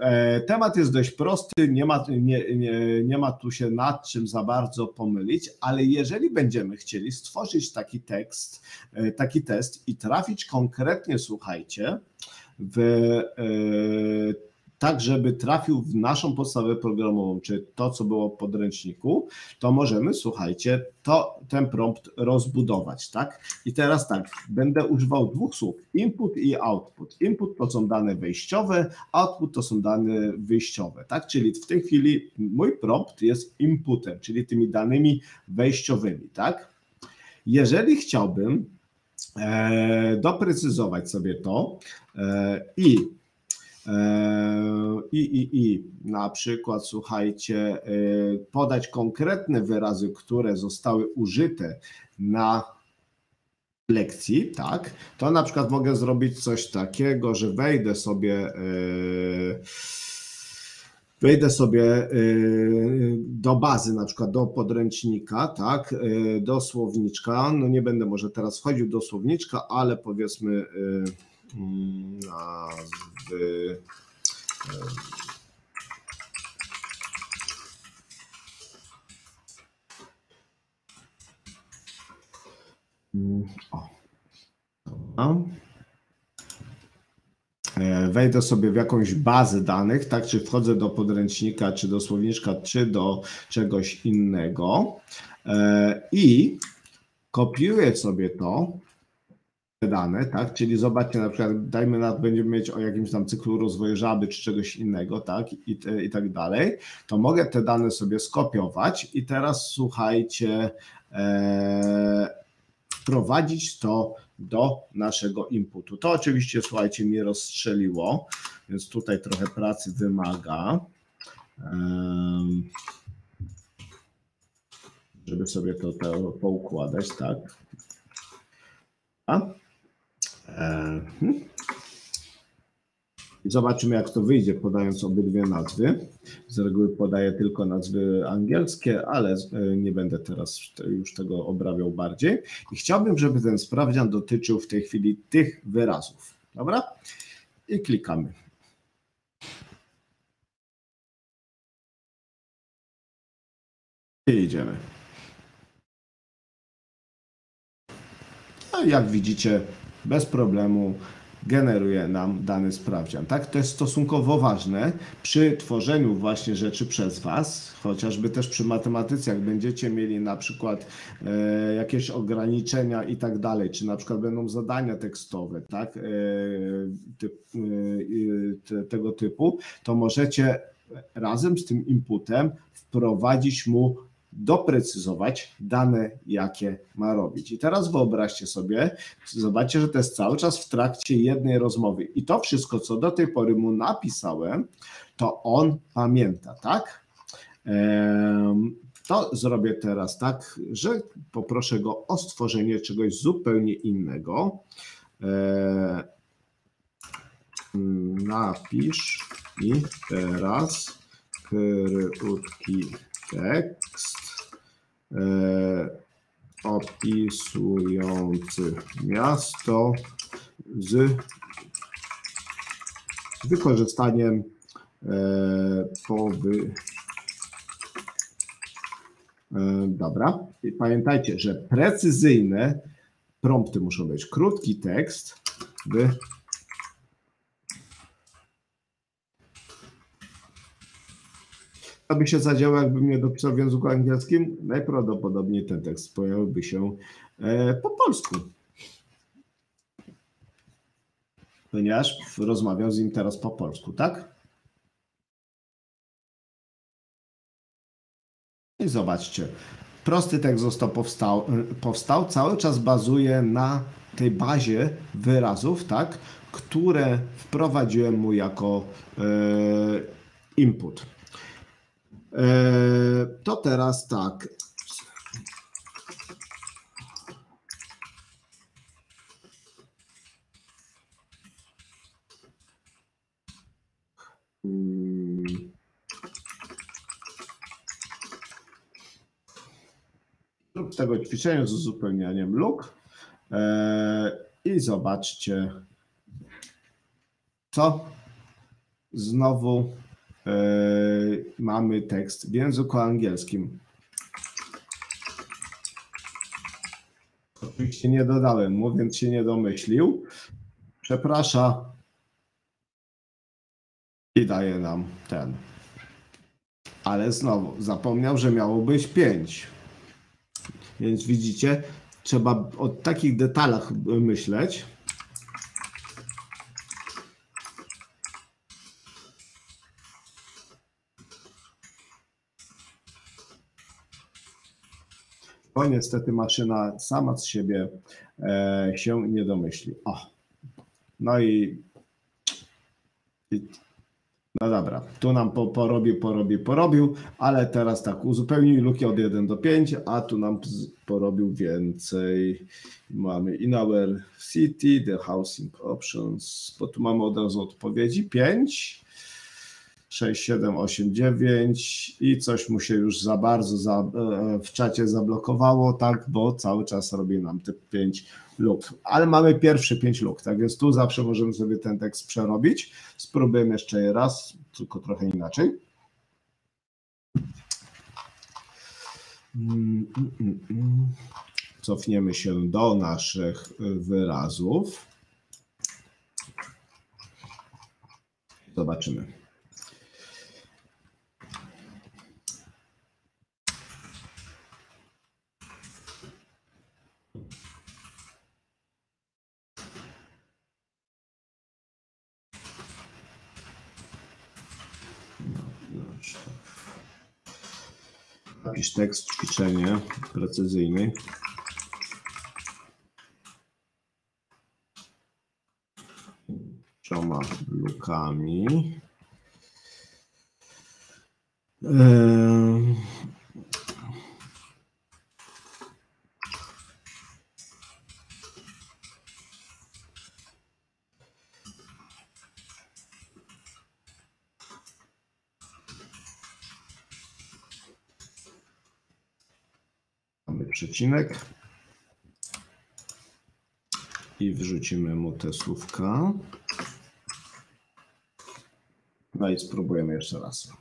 E, temat jest dość prosty, nie ma, nie, nie, nie ma tu się nad czym za bardzo pomylić, ale jeżeli będziemy chcieli stworzyć taki tekst, e, taki test i trafić konkretnie, słuchajcie, w e, tak żeby trafił w naszą podstawę programową, czy to, co było w podręczniku, to możemy, słuchajcie, to, ten prompt rozbudować, tak? I teraz tak, będę używał dwóch słów, input i output. Input to są dane wejściowe, output to są dane wyjściowe, tak? Czyli w tej chwili mój prompt jest inputem, czyli tymi danymi wejściowymi, tak? Jeżeli chciałbym e, doprecyzować sobie to e, i, i, i, i na przykład, słuchajcie, e, podać konkretne wyrazy, które zostały użyte na lekcji, tak, to na przykład mogę zrobić coś takiego, że wejdę sobie, e, wejdę sobie do bazy, na przykład do podręcznika, tak, do słowniczka, no nie będę może teraz wchodził do słowniczka, ale powiedzmy nazwy O. E, Wejdę sobie w jakąś bazę danych, tak, czy wchodzę do podręcznika, czy do słowniczka, czy do czegoś innego e, i kopiuję sobie to, dane, tak, czyli zobaczcie, na przykład, dajmy na, będziemy mieć o jakimś tam cyklu rozwoju żaby, czy czegoś innego, tak, i, te- i tak dalej, to mogę te dane sobie skopiować i teraz słuchajcie, e, wprowadzić to do naszego inputu. To oczywiście, słuchajcie, mi rozstrzeliło, więc tutaj trochę pracy wymaga, em, żeby sobie to, to poukładać, tak. A? Mhm. I zobaczymy, jak to wyjdzie, podając obydwie nazwy. Z reguły podaję tylko nazwy angielskie, ale e, nie będę teraz te- już tego obrabiał bardziej. I chciałbym, żeby ten sprawdzian dotyczył w tej chwili tych wyrazów. Dobra? I klikamy. I idziemy. No i jak widzicie, bez problemu generuje nam dany sprawdzian. Tak? To jest stosunkowo ważne przy tworzeniu właśnie rzeczy przez Was, chociażby też przy matematyce, jak będziecie mieli na przykład e, jakieś ograniczenia i tak dalej, czy na przykład będą zadania tekstowe, tak? e, e, te, tego typu, to możecie razem z tym inputem wprowadzić mu doprecyzować dane, jakie ma robić. I teraz wyobraźcie sobie, zobaczcie, że to jest cały czas w trakcie jednej rozmowy. I to wszystko, co do tej pory mu napisałem, to on pamięta, tak? To zrobię teraz tak, że poproszę go o stworzenie czegoś zupełnie innego. Napisz i teraz krótki tekst opisujący miasto z wykorzystaniem e, powy. E, dobra. I pamiętajcie, że precyzyjne prompty muszą być krótki tekst, by Co by się zadziało, jakbym nie dopisał w języku angielskim? Najprawdopodobniej ten tekst pojawiłby się e, po polsku. Ponieważ rozmawiam z nim teraz po polsku, tak? I zobaczcie, prosty tekst został powstał, powstał, cały czas bazuje na tej bazie wyrazów, tak, które wprowadziłem mu jako e, input. E, To teraz tak. Zrób tego ćwiczenia z uzupełnianiem luk E, i zobaczcie, co znowu mamy tekst w języku angielskim. Oczywiście nie dodałem, mówiąc się nie domyślił. Przepraszam. I daje nam ten. Ale znowu zapomniał, że miało być 5. Więc widzicie, trzeba o takich detalach myśleć. Niestety maszyna sama z siebie e, się nie domyśli. O, no i, i no dobra, tu nam po, porobił, porobił, porobił, ale teraz tak, uzupełnił luki od 1 do 5, a tu nam porobił więcej. Mamy in our city, the housing options, bo tu mamy od razu odpowiedzi 5, 6, 7, 8, 9 i coś mu się już za bardzo za, e, w czacie zablokowało, tak, bo cały czas robi nam te 5 luk. Ale mamy pierwsze 5 luk, tak więc tu zawsze możemy sobie ten tekst przerobić. Spróbujemy jeszcze raz, tylko trochę inaczej. Cofniemy się do naszych wyrazów. Zobaczymy. Napisz tekst, ćwiczenie precyzyjny. Trzema lukami. Eee... przecinek i wrzucimy mu te słówka. No i spróbujemy jeszcze raz.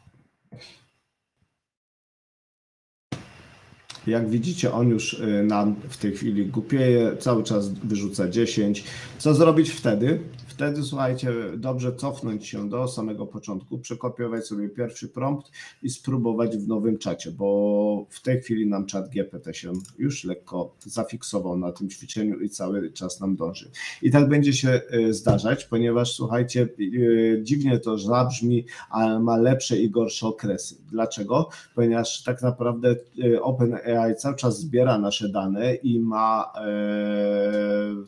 Jak widzicie, on już y, nam w tej chwili głupieje, cały czas wyrzuca 10. Co zrobić wtedy? Wtedy, słuchajcie, dobrze cofnąć się do samego początku, przekopiować sobie pierwszy prompt i spróbować w nowym czacie, bo w tej chwili nam czat GPT się już lekko zafiksował na tym ćwiczeniu i cały czas nam dąży. I tak będzie się y, zdarzać, ponieważ słuchajcie, y, dziwnie to zabrzmi, ale ma lepsze i gorsze okresy. Dlaczego? Ponieważ tak naprawdę OpenAI cały czas zbiera nasze dane i ma e,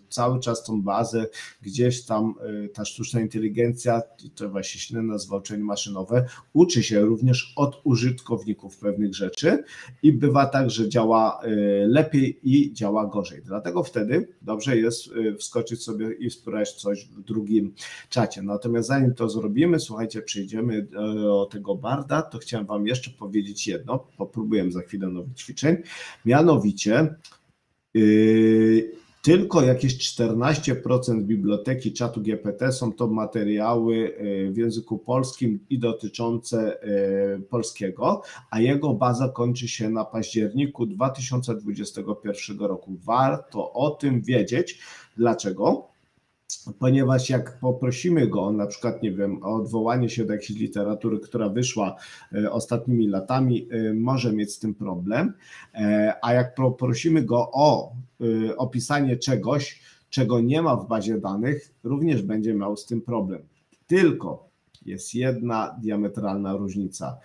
cały czas tą bazę gdzieś tam ta sztuczna inteligencja, to właśnie nazywa uczenie maszynowe, uczy się również od użytkowników pewnych rzeczy i bywa tak, że działa y, lepiej i działa gorzej. Dlatego wtedy dobrze jest y, wskoczyć sobie i spróbować coś w drugim czacie. Natomiast zanim to zrobimy, słuchajcie, przejdziemy do tego barda, to chciałem Wam jeszcze powiedzieć jedno, popróbujemy za chwilę nowych ćwiczeń, mianowicie yy, tylko jakieś 14% biblioteki czatu GPT są to materiały e, w języku polskim i dotyczące e, polskiego, a jego baza kończy się na październiku 2021 roku. Warto o tym wiedzieć. Dlaczego? Ponieważ jak poprosimy go, na przykład, nie wiem, o odwołanie się do jakiejś literatury, która wyszła e, ostatnimi latami, e, może mieć z tym problem, e, a jak poprosimy go o opisanie czegoś, czego nie ma w bazie danych, również będzie miał z tym problem. Tylko jest jedna diametralna różnica.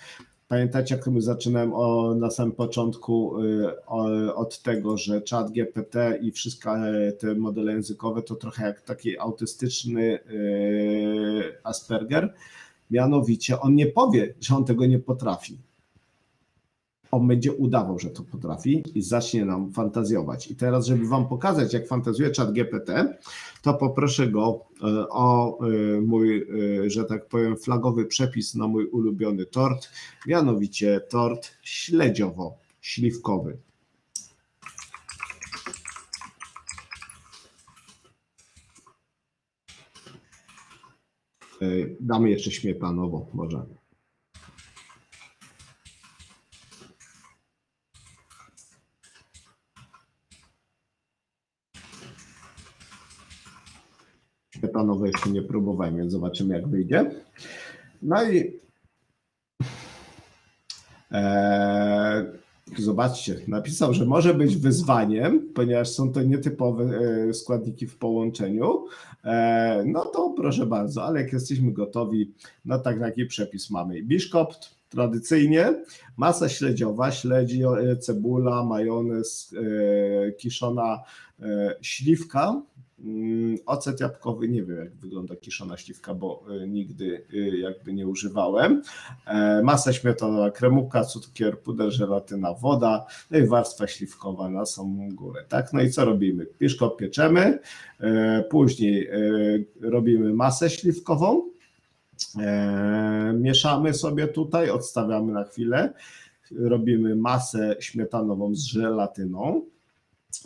Pamiętacie, jak my zaczynałem o, na samym początku y, o, od tego, że chat GPT i wszystkie te modele językowe to trochę jak taki autystyczny y, Asperger. Mianowicie on nie powie, że on tego nie potrafi on będzie udawał, że to potrafi i zacznie nam fantazjować. I teraz, żeby Wam pokazać, jak fantazjuje czat GPT, to poproszę go e, o e, mój, e, że tak powiem, flagowy przepis na mój ulubiony tort, mianowicie tort śledziowo-śliwkowy. Damy jeszcze śmietanowo, może. Śmietanowe jeszcze nie próbowałem, więc zobaczymy jak wyjdzie. No i e, zobaczcie, napisał, że może być wyzwaniem, ponieważ są to nietypowe e, składniki w połączeniu. E, no to proszę bardzo, ale jak jesteśmy gotowi, no tak taki przepis mamy. Biszkopt, tradycyjnie masa śledziowa, śledzi, e, cebula, majonez, kiszona śliwka, ocet jabłkowy, nie wiem jak wygląda kiszona śliwka, bo nigdy jakby nie używałem, masa śmietanowa, kremówka, cukier, puder, żelatyna, woda, no i warstwa śliwkowa na samą górę, tak? No i co robimy? Piszko pieczemy, później robimy masę śliwkową, E, mieszamy sobie tutaj, odstawiamy na chwilę, robimy masę śmietanową z żelatyną.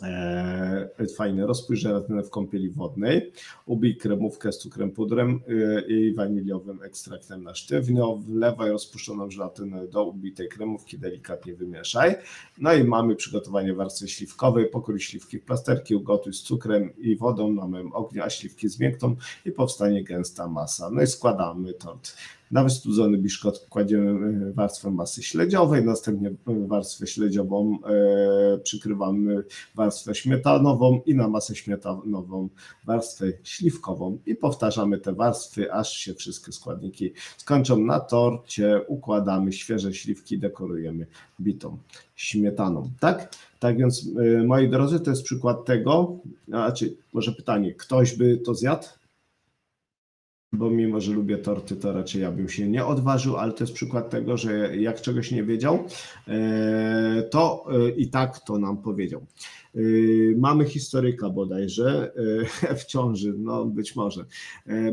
E, fajny rozpój żelatynę w kąpieli wodnej, ubij kremówkę z cukrem pudrem e, i waniliowym ekstraktem na sztywno, wlewaj rozpuszczoną żelatynę do ubitej kremówki, delikatnie wymieszaj. No i mamy przygotowanie warstwy śliwkowej, pokrój śliwki w plasterki, ugotuj z cukrem i wodą na małym ogniu, a śliwki zmiękną i powstanie gęsta masa. No i składamy tort. Na wystudzony biszkot kładziemy e, warstwę masy śledziowej, następnie warstwę śledziową e, przykrywamy warstwę śmietanową i na masę śmietanową warstwę śliwkową i powtarzamy te warstwy, aż się wszystkie składniki skończą. Na torcie układamy świeże śliwki, dekorujemy bitą śmietaną, tak? Tak więc, e, moi drodzy, to jest przykład tego, znaczy, może pytanie, ktoś by to zjadł? Bo mimo, że lubię torty, to raczej ja bym się nie odważył, ale to jest przykład tego, że jak czegoś nie wiedział, e, to e, i tak to nam powiedział. E, mamy historyka bodajże <laughs> w ciąży, no być może.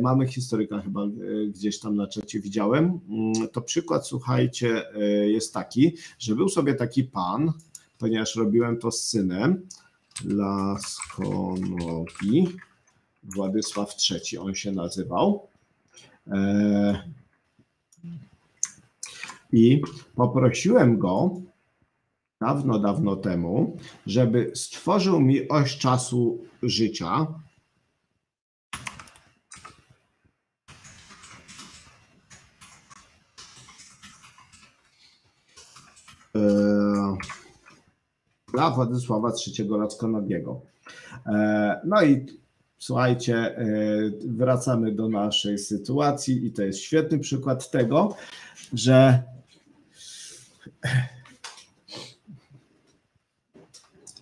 Mamy historyka chyba gdzieś tam na czacie widziałem. Mm, to przykład, słuchajcie, jest taki, że był sobie taki pan, ponieważ robiłem to z synem, Laskonogi, Władysław III, on się nazywał. E, I poprosiłem go dawno, dawno temu, żeby stworzył mi oś czasu życia. E, dla Władysława III Rackonogiego. E, no i Słuchajcie, e, wracamy do naszej sytuacji i to jest świetny przykład tego, że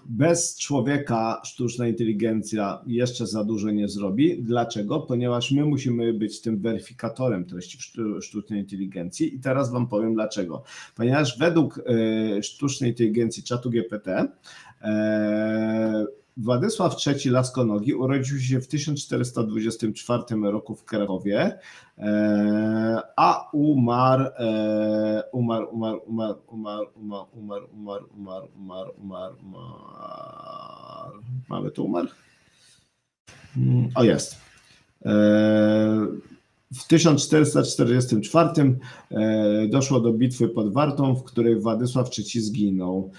bez człowieka sztuczna inteligencja jeszcze za dużo nie zrobi. Dlaczego? Ponieważ my musimy być tym weryfikatorem treści sztucznej inteligencji i teraz Wam powiem dlaczego. Ponieważ według e, sztucznej inteligencji czatu GPT Władysław III Laskonogi urodził się w 1424 roku w Krakowie, e, a umarł, umarł, umarł, umarł, umarł, umarł, umarł, umarł, umarł, umarł, umarł, umarł. Mamy tu umarł? O jest. W 1444 e, doszło do bitwy pod Wartą, w której Władysław III zginął.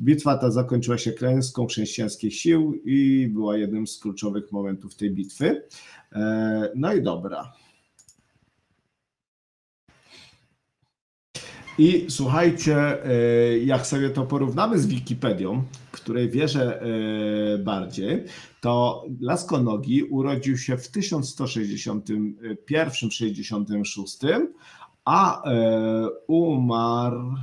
Bitwa ta zakończyła się klęską chrześcijańskich sił i była jednym z kluczowych momentów tej bitwy. E, no i dobra. I słuchajcie, e, jak sobie to porównamy z Wikipedią, której wierzę e, bardziej, to Laskonogi urodził się w 1161-66, a e, umarł.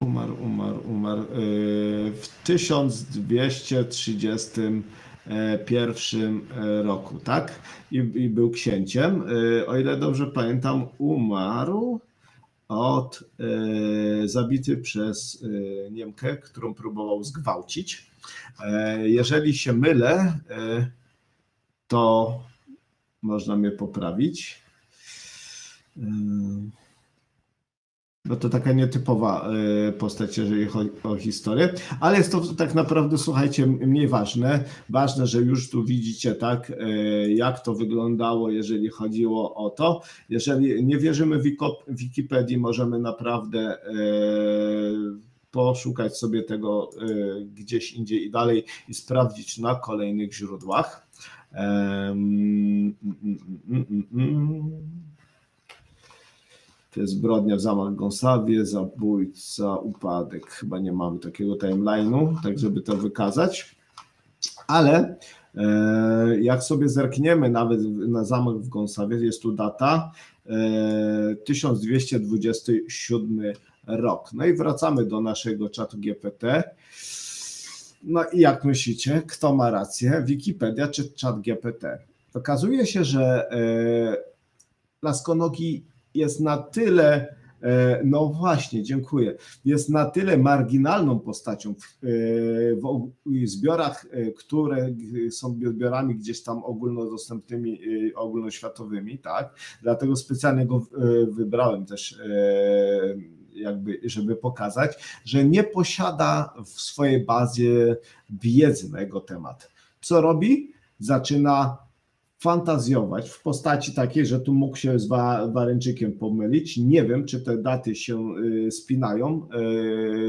Umarł, umarł, umarł w 1230 E, pierwszym e, roku, tak? I, I, był księciem. E, o ile dobrze pamiętam, umarł od zabity przez Niemkę, którą próbował zgwałcić. Jeżeli się mylę, to można mnie poprawić. No to taka nietypowa e, postać, jeżeli chodzi o historię, ale jest to tak naprawdę, słuchajcie, mniej ważne. Ważne, że już tu widzicie, tak, e, jak to wyglądało, jeżeli chodziło o to. Jeżeli nie wierzymy Wikipedii, możemy naprawdę e, poszukać sobie tego gdzieś indziej i dalej i sprawdzić na kolejnych źródłach. Mm, mm, mm, to jest zbrodnia w zamach Gonsawie, zabójca, upadek. Chyba nie mamy takiego timeline'u, tak żeby to wykazać. Ale E, jak sobie zerkniemy nawet na zamek w Gąsawie, jest tu data 1227 rok. No i wracamy do naszego czatu GPT. No i jak myślicie, kto ma rację? Wikipedia czy czat GPT? Okazuje się, że Laskonogi jest na tyle E, no właśnie, dziękuję. Jest na tyle marginalną postacią w, e, w zbiorach, e, które są zbiorami gdzieś tam ogólnodostępnymi, ogólnoświatowymi, tak? Dlatego specjalnie go wybrałem też jakby, żeby pokazać, że nie posiada w swojej bazie wiedzy na jego temat. Co robi? Zaczyna fantazjować w postaci takiej, że tu mógł się z Wareńczykiem pomylić. Nie wiem, czy te daty się y, spinają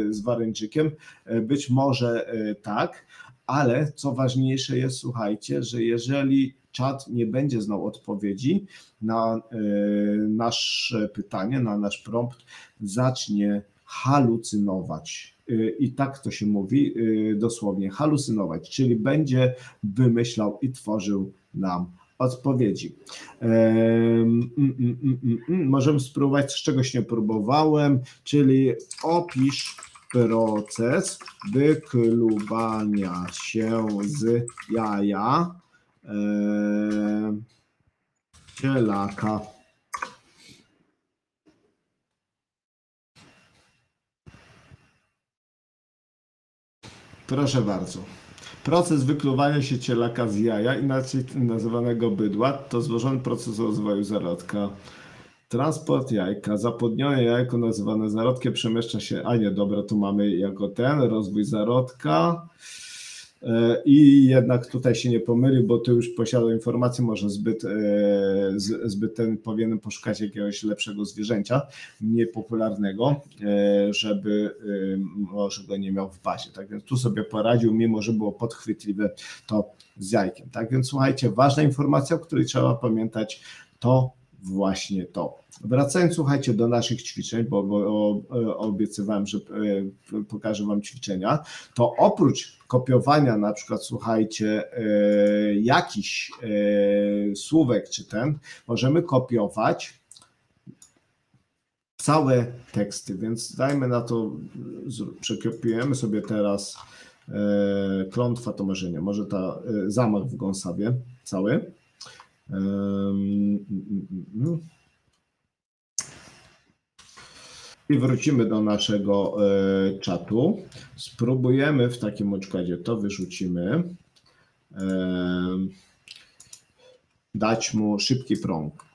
y, z Wareńczykiem. Y, być może tak, ale co ważniejsze jest, słuchajcie, że jeżeli czat nie będzie znał odpowiedzi na nasze pytanie, na nasz prompt, zacznie halucynować. I tak to się mówi dosłownie, halucynować, czyli będzie wymyślał i tworzył nam odpowiedzi. Mm, mm, mm, możemy spróbować, z czegoś nie próbowałem, czyli opisz proces wykluwania się z jaja cielaka. Proszę bardzo. Proces wykluwania się cielaka z jaja, inaczej nazywanego bydła, to złożony proces rozwoju zarodka. Transport jajka. Zapłodnione jajko nazywane zarodkiem przemieszcza się, a nie, dobra, tu mamy jako ten, rozwój zarodka. E, I jednak tutaj się nie pomylił, bo tu już posiadał informację, może zbyt, e, zbyt ten powinien poszukać jakiegoś lepszego zwierzęcia, mniej popularnego, e, żeby może go nie miał w bazie. Tak więc tu sobie poradził, mimo że było podchwytliwe to z jajkiem. Tak więc słuchajcie, ważna informacja, o której trzeba pamiętać, to właśnie to. Wracając, słuchajcie, do naszych ćwiczeń, bo, bo obiecywałem, że e, pokażę Wam ćwiczenia, to oprócz kopiowania na przykład, słuchajcie, e, jakiś e, słówek czy ten, możemy kopiować całe teksty, więc dajmy na to, przekopiujemy sobie teraz klątwa to może nie, może ta zamach w Gąsawie cały. I wrócimy do naszego e, czatu. Spróbujemy w takim układzie to wyrzucimy. Dać mu szybki prąg.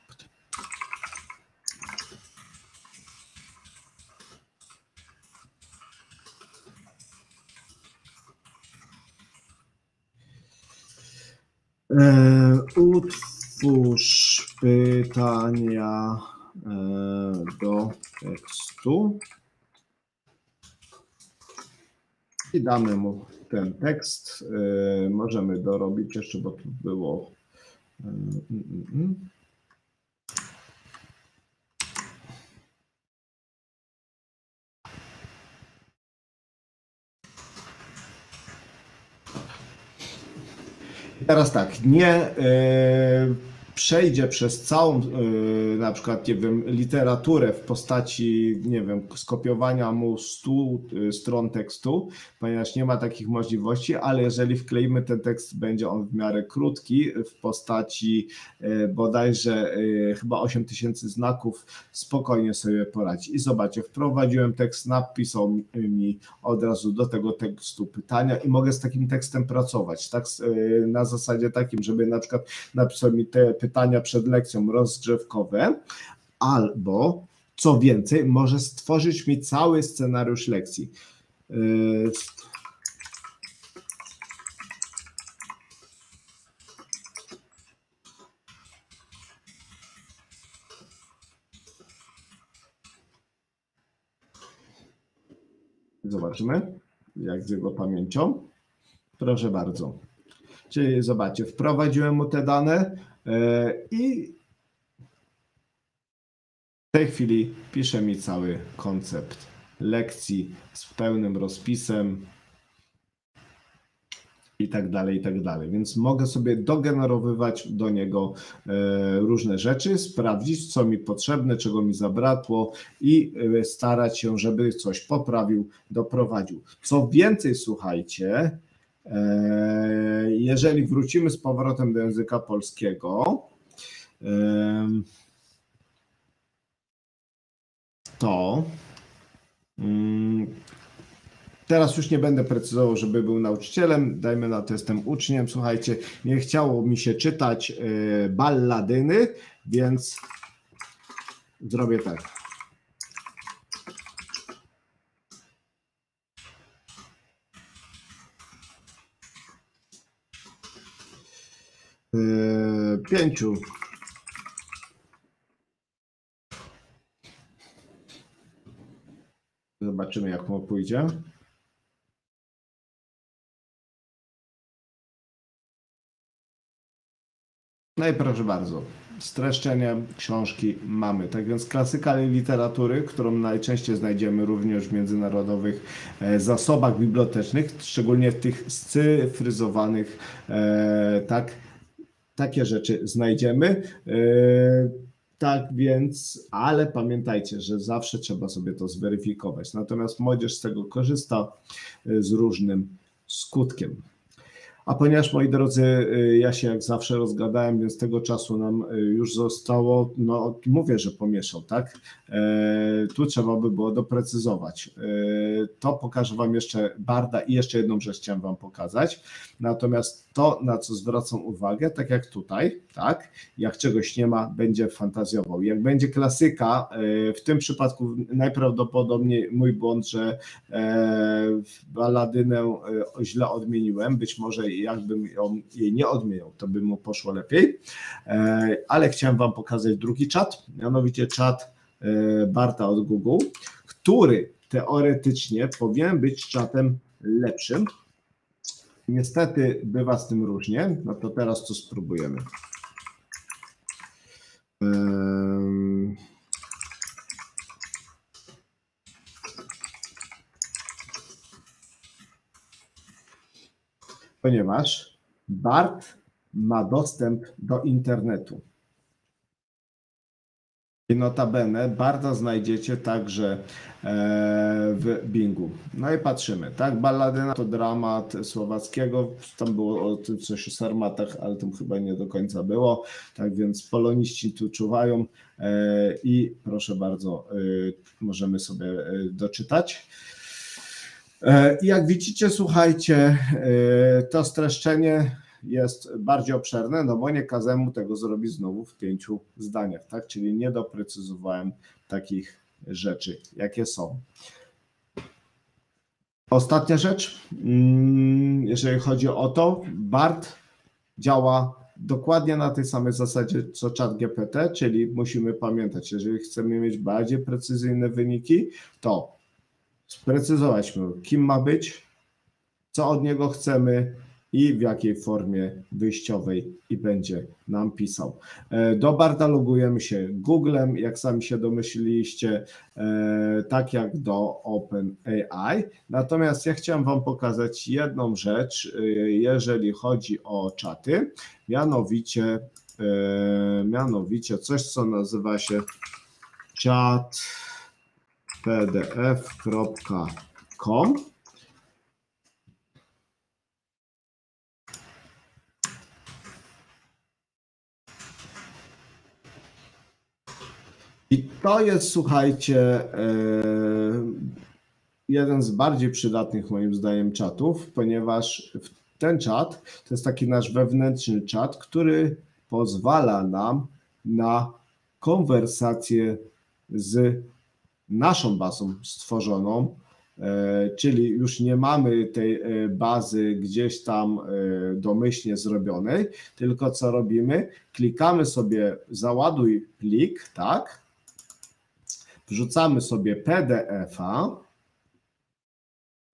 E, utwórz pytania e, do tekstu i damy mu ten tekst. E, możemy dorobić jeszcze, bo tu było. Mm, mm, mm. Teraz tak, nie. Yy przejdzie przez całą yy, na przykład, nie wiem, literaturę w postaci, nie wiem, skopiowania mu 100 yy, stron tekstu, ponieważ nie ma takich możliwości, ale jeżeli wkleimy ten tekst, będzie on w miarę krótki w postaci yy, bodajże chyba 8000 znaków, spokojnie sobie poradzi. I zobaczcie, wprowadziłem tekst, napisał mi od razu do tego tekstu pytania i mogę z takim tekstem pracować, tak, na zasadzie takim, żeby na przykład napisał mi te pytania, pytania przed lekcją rozgrzewkowe, albo co więcej, może stworzyć mi cały scenariusz lekcji. Yy, Zobaczymy, jak z jego pamięcią. Proszę bardzo. Czyli zobaczcie, wprowadziłem mu te dane, I w tej chwili pisze mi cały koncept lekcji z pełnym rozpisem. i tak dalej, i tak dalej. Więc mogę sobie dogenerowywać do niego e, różne rzeczy, sprawdzić, co mi potrzebne, czego mi zabrakło i e, starać się, żeby coś poprawił, doprowadził. Co więcej, słuchajcie, e, jeżeli wrócimy z powrotem do języka polskiego, to mm, Teraz już nie będę precyzował, żeby był nauczycielem. Dajmy na to, jestem uczniem. Słuchajcie, nie chciało mi się czytać e, balladyny, więc zrobię tak. E, pięciu Zobaczymy, jak mu pójdzie. No i proszę bardzo, streszczenie książki mamy. Tak więc klasyka literatury, którą najczęściej znajdziemy również w międzynarodowych e, zasobach bibliotecznych, szczególnie w tych scyfryzowanych, e, tak, takie rzeczy znajdziemy. E, tak więc, ale pamiętajcie, że zawsze trzeba sobie to zweryfikować. Natomiast młodzież z tego korzysta z różnym skutkiem. A ponieważ, moi drodzy, y, ja się jak zawsze rozgadałem, więc tego czasu nam y, już zostało, no mówię, że pomieszał, tak? E, tu trzeba by było doprecyzować. E, to pokażę Wam jeszcze Barda i jeszcze jedną rzecz chciałem Wam pokazać. Natomiast to, na co zwracam uwagę, tak jak tutaj, tak? Jak czegoś nie ma, będzie fantazjował. Jak będzie klasyka, e, w tym przypadku najprawdopodobniej mój błąd, że baladynę źle odmieniłem, być może jakbym ją, jej nie odmieniał, to by mu poszło lepiej. E, ale chciałem Wam pokazać drugi czat, mianowicie czat e, Barta od Google, który teoretycznie powinien być czatem lepszym. Niestety bywa z tym różnie, no to teraz to spróbujemy. Um... ponieważ BART ma dostęp do internetu. I notabene Barda znajdziecie także e, w Bingu. No i patrzymy, tak? Balladyna to dramat słowackiego. Tam było o tym coś o sarmatach, ale tam chyba nie do końca było. Tak więc poloniści tu czuwają e, i proszę bardzo, e, możemy sobie doczytać. E, I jak widzicie, słuchajcie, e, to streszczenie jest bardziej obszerne, no bo nie kazałem tego zrobić znowu w pięciu zdaniach, tak? Czyli nie doprecyzowałem takich rzeczy, jakie są. Ostatnia rzecz, mm, jeżeli chodzi o to, BART działa dokładnie na tej samej zasadzie co czat GPT, czyli musimy pamiętać, jeżeli chcemy mieć bardziej precyzyjne wyniki, to sprecyzować mu, kim ma być, co od niego chcemy i w jakiej formie wyjściowej i będzie nam pisał. E, do Barda logujemy się Googlem, jak sami się domyśliliście, e, tak jak do OpenAI. Natomiast ja chciałem Wam pokazać jedną rzecz, e, jeżeli chodzi o czaty, mianowicie, mianowicie coś, co nazywa się chat pdf.com I to jest, słuchajcie, e, jeden z bardziej przydatnych moim zdaniem czatów, ponieważ ten czat to jest taki nasz wewnętrzny czat, który pozwala nam na konwersację z naszą bazą stworzoną, e, czyli już nie mamy tej e, bazy gdzieś tam e, domyślnie zrobionej, tylko co robimy? Klikamy sobie załaduj plik, tak? Wrzucamy sobie PDF-a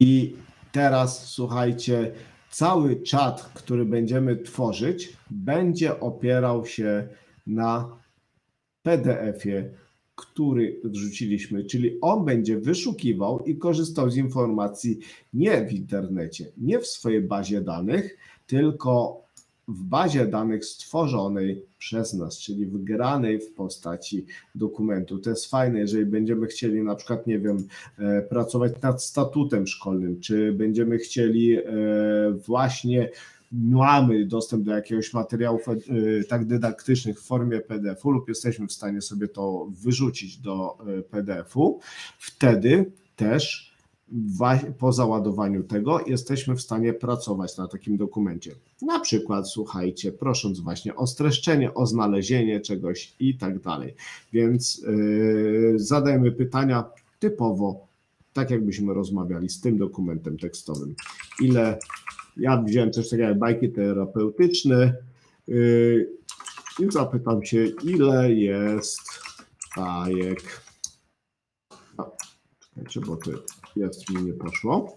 i teraz słuchajcie, cały czat, który będziemy tworzyć, będzie opierał się na PDF-ie który wrzuciliśmy, czyli on będzie wyszukiwał i korzystał z informacji nie w internecie, nie w swojej bazie danych, tylko w bazie danych stworzonej przez nas, czyli wgranej w postaci dokumentu. To jest fajne, jeżeli będziemy chcieli na przykład, nie wiem, e, pracować nad statutem szkolnym, czy będziemy chcieli e, właśnie mamy dostęp do jakiegoś materiałów e, tak dydaktycznych w formie PDF-u lub jesteśmy w stanie sobie to wyrzucić do PDF-u, wtedy też po załadowaniu tego jesteśmy w stanie pracować na takim dokumencie. Na przykład, słuchajcie, prosząc właśnie o streszczenie, o znalezienie czegoś i tak dalej. Więc yy, zadajmy pytania typowo, tak jakbyśmy rozmawiali z tym dokumentem tekstowym. Ile, ja wziąłem też takie jak bajki terapeutyczne yy, i zapytam się, ile jest bajek. A, czekajcie, bo to jest mi nie poszło.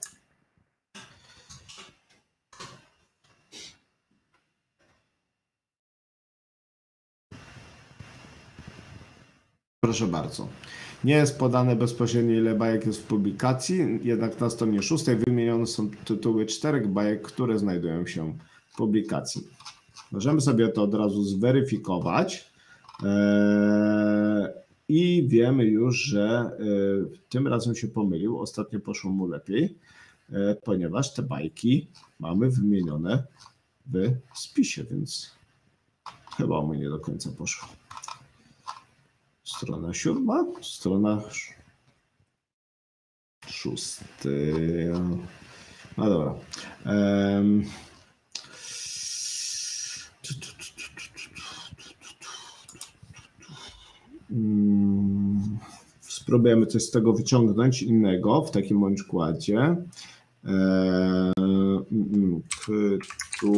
Proszę bardzo. Nie jest podane bezpośrednio ile bajek jest w publikacji, jednak na stronie szóstej wymienione są tytuły czterech bajek, które znajdują się w publikacji. Możemy sobie to od razu zweryfikować. Eee, i wiemy już, że y, tym razem się pomylił. Ostatnio poszło mu lepiej, y, ponieważ te bajki mamy wymienione w spisie, więc chyba mu nie do końca poszło. Strona siódma, strona szósty. No dobra. Um, Mm, spróbujemy coś z tego wyciągnąć innego w takim bądź kładzie. Eee, mm, tu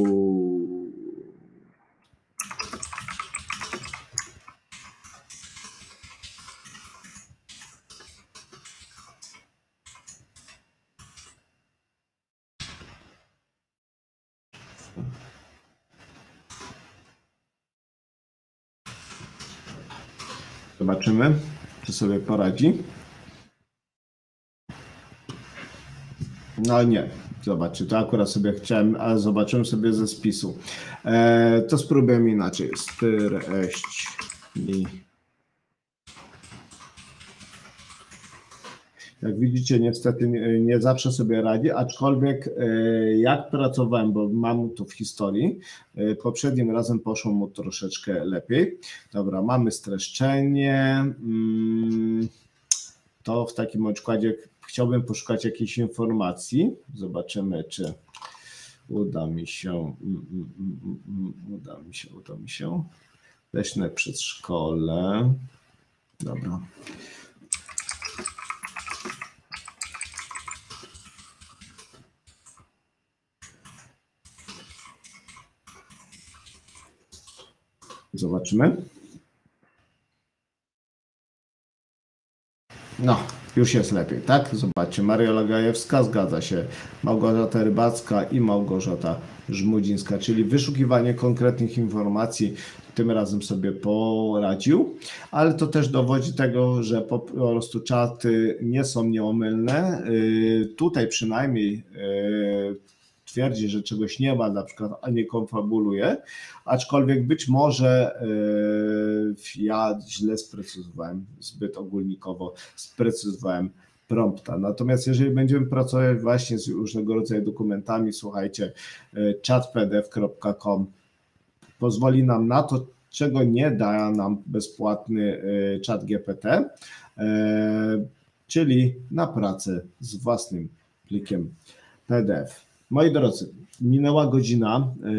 Zobaczymy, czy sobie poradzi. No nie, zobaczcie, to akurat sobie chciałem, ale zobaczyłem sobie ze spisu. E, to spróbujemy inaczej. 40 Jak widzicie, niestety nie, nie, zawsze sobie radzi, aczkolwiek e, jak pracowałem, bo mam to w historii, e, poprzednim razem poszło mu troszeczkę lepiej. Dobra, mamy streszczenie. Mm, to w takim odkładzie chciałbym poszukać jakiejś informacji. Zobaczymy, czy uda mi się. Mm, mm, uda mi się, uda mi się. Leśne przedszkole. Dobra. Zobaczymy. No, już jest lepiej, tak? Zobaczcie, Maria Gajewska, zgadza się, Małgorzata Rybacka i Małgorzata Żmudzińska, czyli wyszukiwanie konkretnych informacji, tym razem sobie poradził, ale to też dowodzi tego, że po prostu czaty nie są nieomylne. Y, tutaj przynajmniej y, twierdzi, że czegoś nie ma, na przykład, a nie konfabuluje, aczkolwiek być może yy, ja źle sprecyzowałem, zbyt ogólnikowo sprecyzowałem prompta. Natomiast jeżeli będziemy pracować właśnie z różnego rodzaju dokumentami, słuchajcie, yy, chatpdf.com pozwoli nam na to, czego nie da nam bezpłatny yy, chat GPT, czyli na pracę z własnym plikiem PDF. Moi drodzy, minęła godzina. E,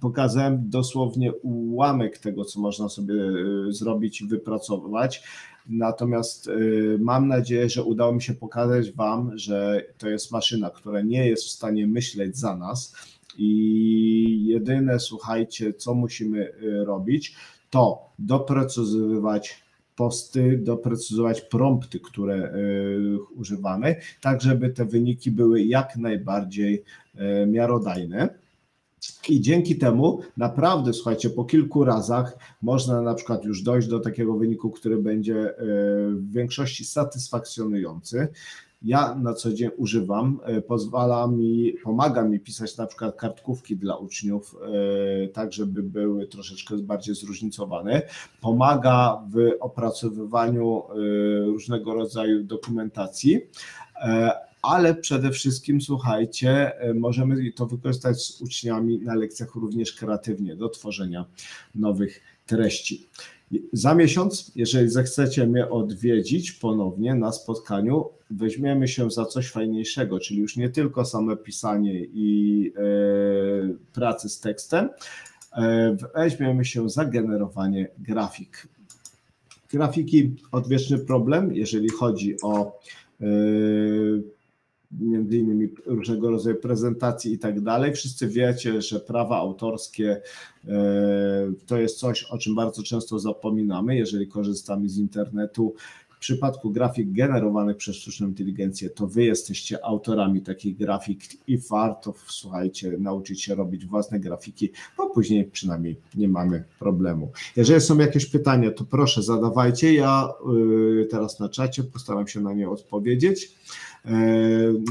pokazałem dosłownie ułamek tego, co można sobie e, zrobić i wypracować. Natomiast e, mam nadzieję, że udało mi się pokazać Wam, że to jest maszyna, która nie jest w stanie myśleć za nas. I jedyne, słuchajcie, co musimy robić, to doprecyzowywać posty, doprecyzować prompty, które e, używamy, tak żeby te wyniki były jak najbardziej e, miarodajne. I dzięki temu naprawdę, słuchajcie, po kilku razach można na przykład już dojść do takiego wyniku, który będzie e, w większości satysfakcjonujący. Ja na co dzień używam, e, pozwala mi, pomaga mi pisać na przykład kartkówki dla uczniów, e, tak żeby były troszeczkę bardziej zróżnicowane. Pomaga w opracowywaniu różnego rodzaju dokumentacji ale przede wszystkim, słuchajcie, e, możemy to wykorzystać z uczniami na lekcjach również kreatywnie do tworzenia nowych treści. Za miesiąc, jeżeli zechcecie mnie odwiedzić ponownie na spotkaniu, weźmiemy się za coś fajniejszego, czyli już nie tylko same pisanie i e, pracy z tekstem, e, weźmiemy się za generowanie grafik. Grafiki odwieczny problem, jeżeli chodzi o e, między innymi różnego rodzaju prezentacji i tak dalej. Wszyscy wiecie, że prawa autorskie e, to jest coś, o czym bardzo często zapominamy, jeżeli korzystamy z internetu. W przypadku grafik generowanych przez sztuczną inteligencję, to wy jesteście autorami takich grafik i warto, słuchajcie, nauczyć się robić własne grafiki, bo później przynajmniej nie mamy problemu. Jeżeli są jakieś pytania, to proszę zadawajcie. Ja y, teraz na czacie postaram się na nie odpowiedzieć. E,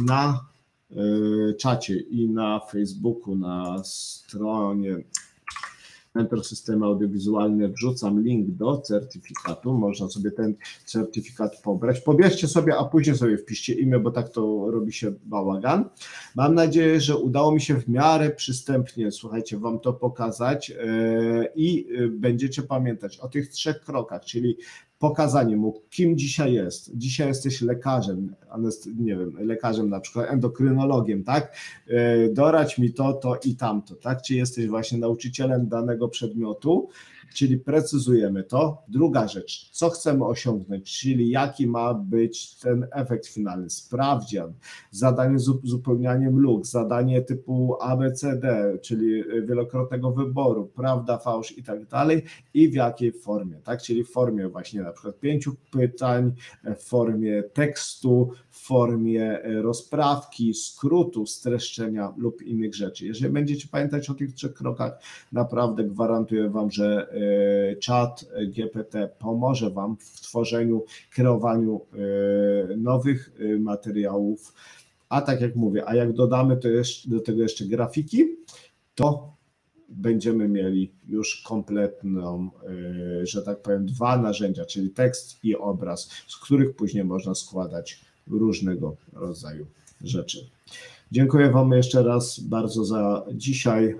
na e, czacie i na Facebooku, na stronie Mentor Systemy Audiowizualne wrzucam link do certyfikatu, można sobie ten certyfikat pobrać. Pobierzcie sobie, a później sobie wpiszcie imię, bo tak to robi się bałagan. Mam nadzieję, że udało mi się w miarę przystępnie, słuchajcie, Wam to pokazać e, i będziecie pamiętać o tych trzech krokach, czyli pokazanie mu, kim dzisiaj jest. Dzisiaj jesteś lekarzem, nie wiem, lekarzem na przykład endokrynologiem, tak? E, dorać mi to, to i tamto, tak? Czy jesteś właśnie nauczycielem danego przedmiotu, czyli precyzujemy to. Druga rzecz, co chcemy osiągnąć, czyli jaki ma być ten efekt finalny, sprawdzian, zadanie z uzupełnianiem luk, zadanie typu ABCD, czyli wielokrotnego wyboru, prawda, fałsz i tak dalej i w jakiej formie, tak, czyli w formie właśnie na przykład pięciu pytań, w formie tekstu, w formie e, rozprawki, skrótu, streszczenia lub innych rzeczy. Jeżeli będziecie pamiętać o tych trzech krokach, naprawdę gwarantuję Wam, że e, czat GPT pomoże Wam w tworzeniu, kreowaniu e, nowych materiałów. A tak jak mówię, a jak dodamy to jeszcze, do tego jeszcze grafiki, to będziemy mieli już kompletną, że tak powiem, dwa narzędzia, czyli tekst i obraz, z których później można składać różnego rodzaju rzeczy. Dziękuję Wam jeszcze raz bardzo za dzisiaj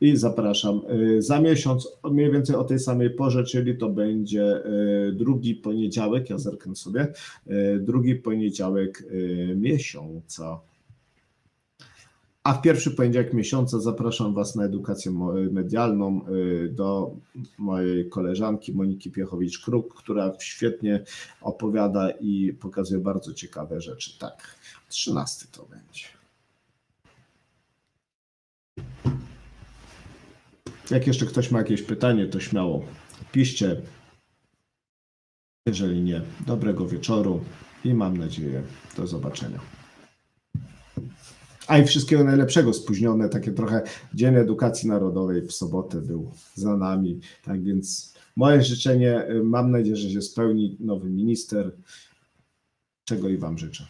i zapraszam. Y, za miesiąc, mniej więcej o tej samej porze, czyli to będzie y, drugi poniedziałek, ja zerknę sobie, y, drugi poniedziałek miesiąca. A w pierwszy poniedziałek miesiąca zapraszam Was na edukację medialną y, do mojej koleżanki Moniki Piechowicz-Kruk, która świetnie opowiada i pokazuje bardzo ciekawe rzeczy. Tak, 13 to będzie. Jak jeszcze ktoś ma jakieś pytanie, to śmiało piszcie. Jeżeli nie, dobrego wieczoru i mam nadzieję do zobaczenia. A i wszystkiego najlepszego, spóźnione, takie trochę Dzień Edukacji Narodowej w sobotę był za nami. Tak więc moje życzenie, y, mam nadzieję, że się spełni nowy minister, czego i Wam życzę.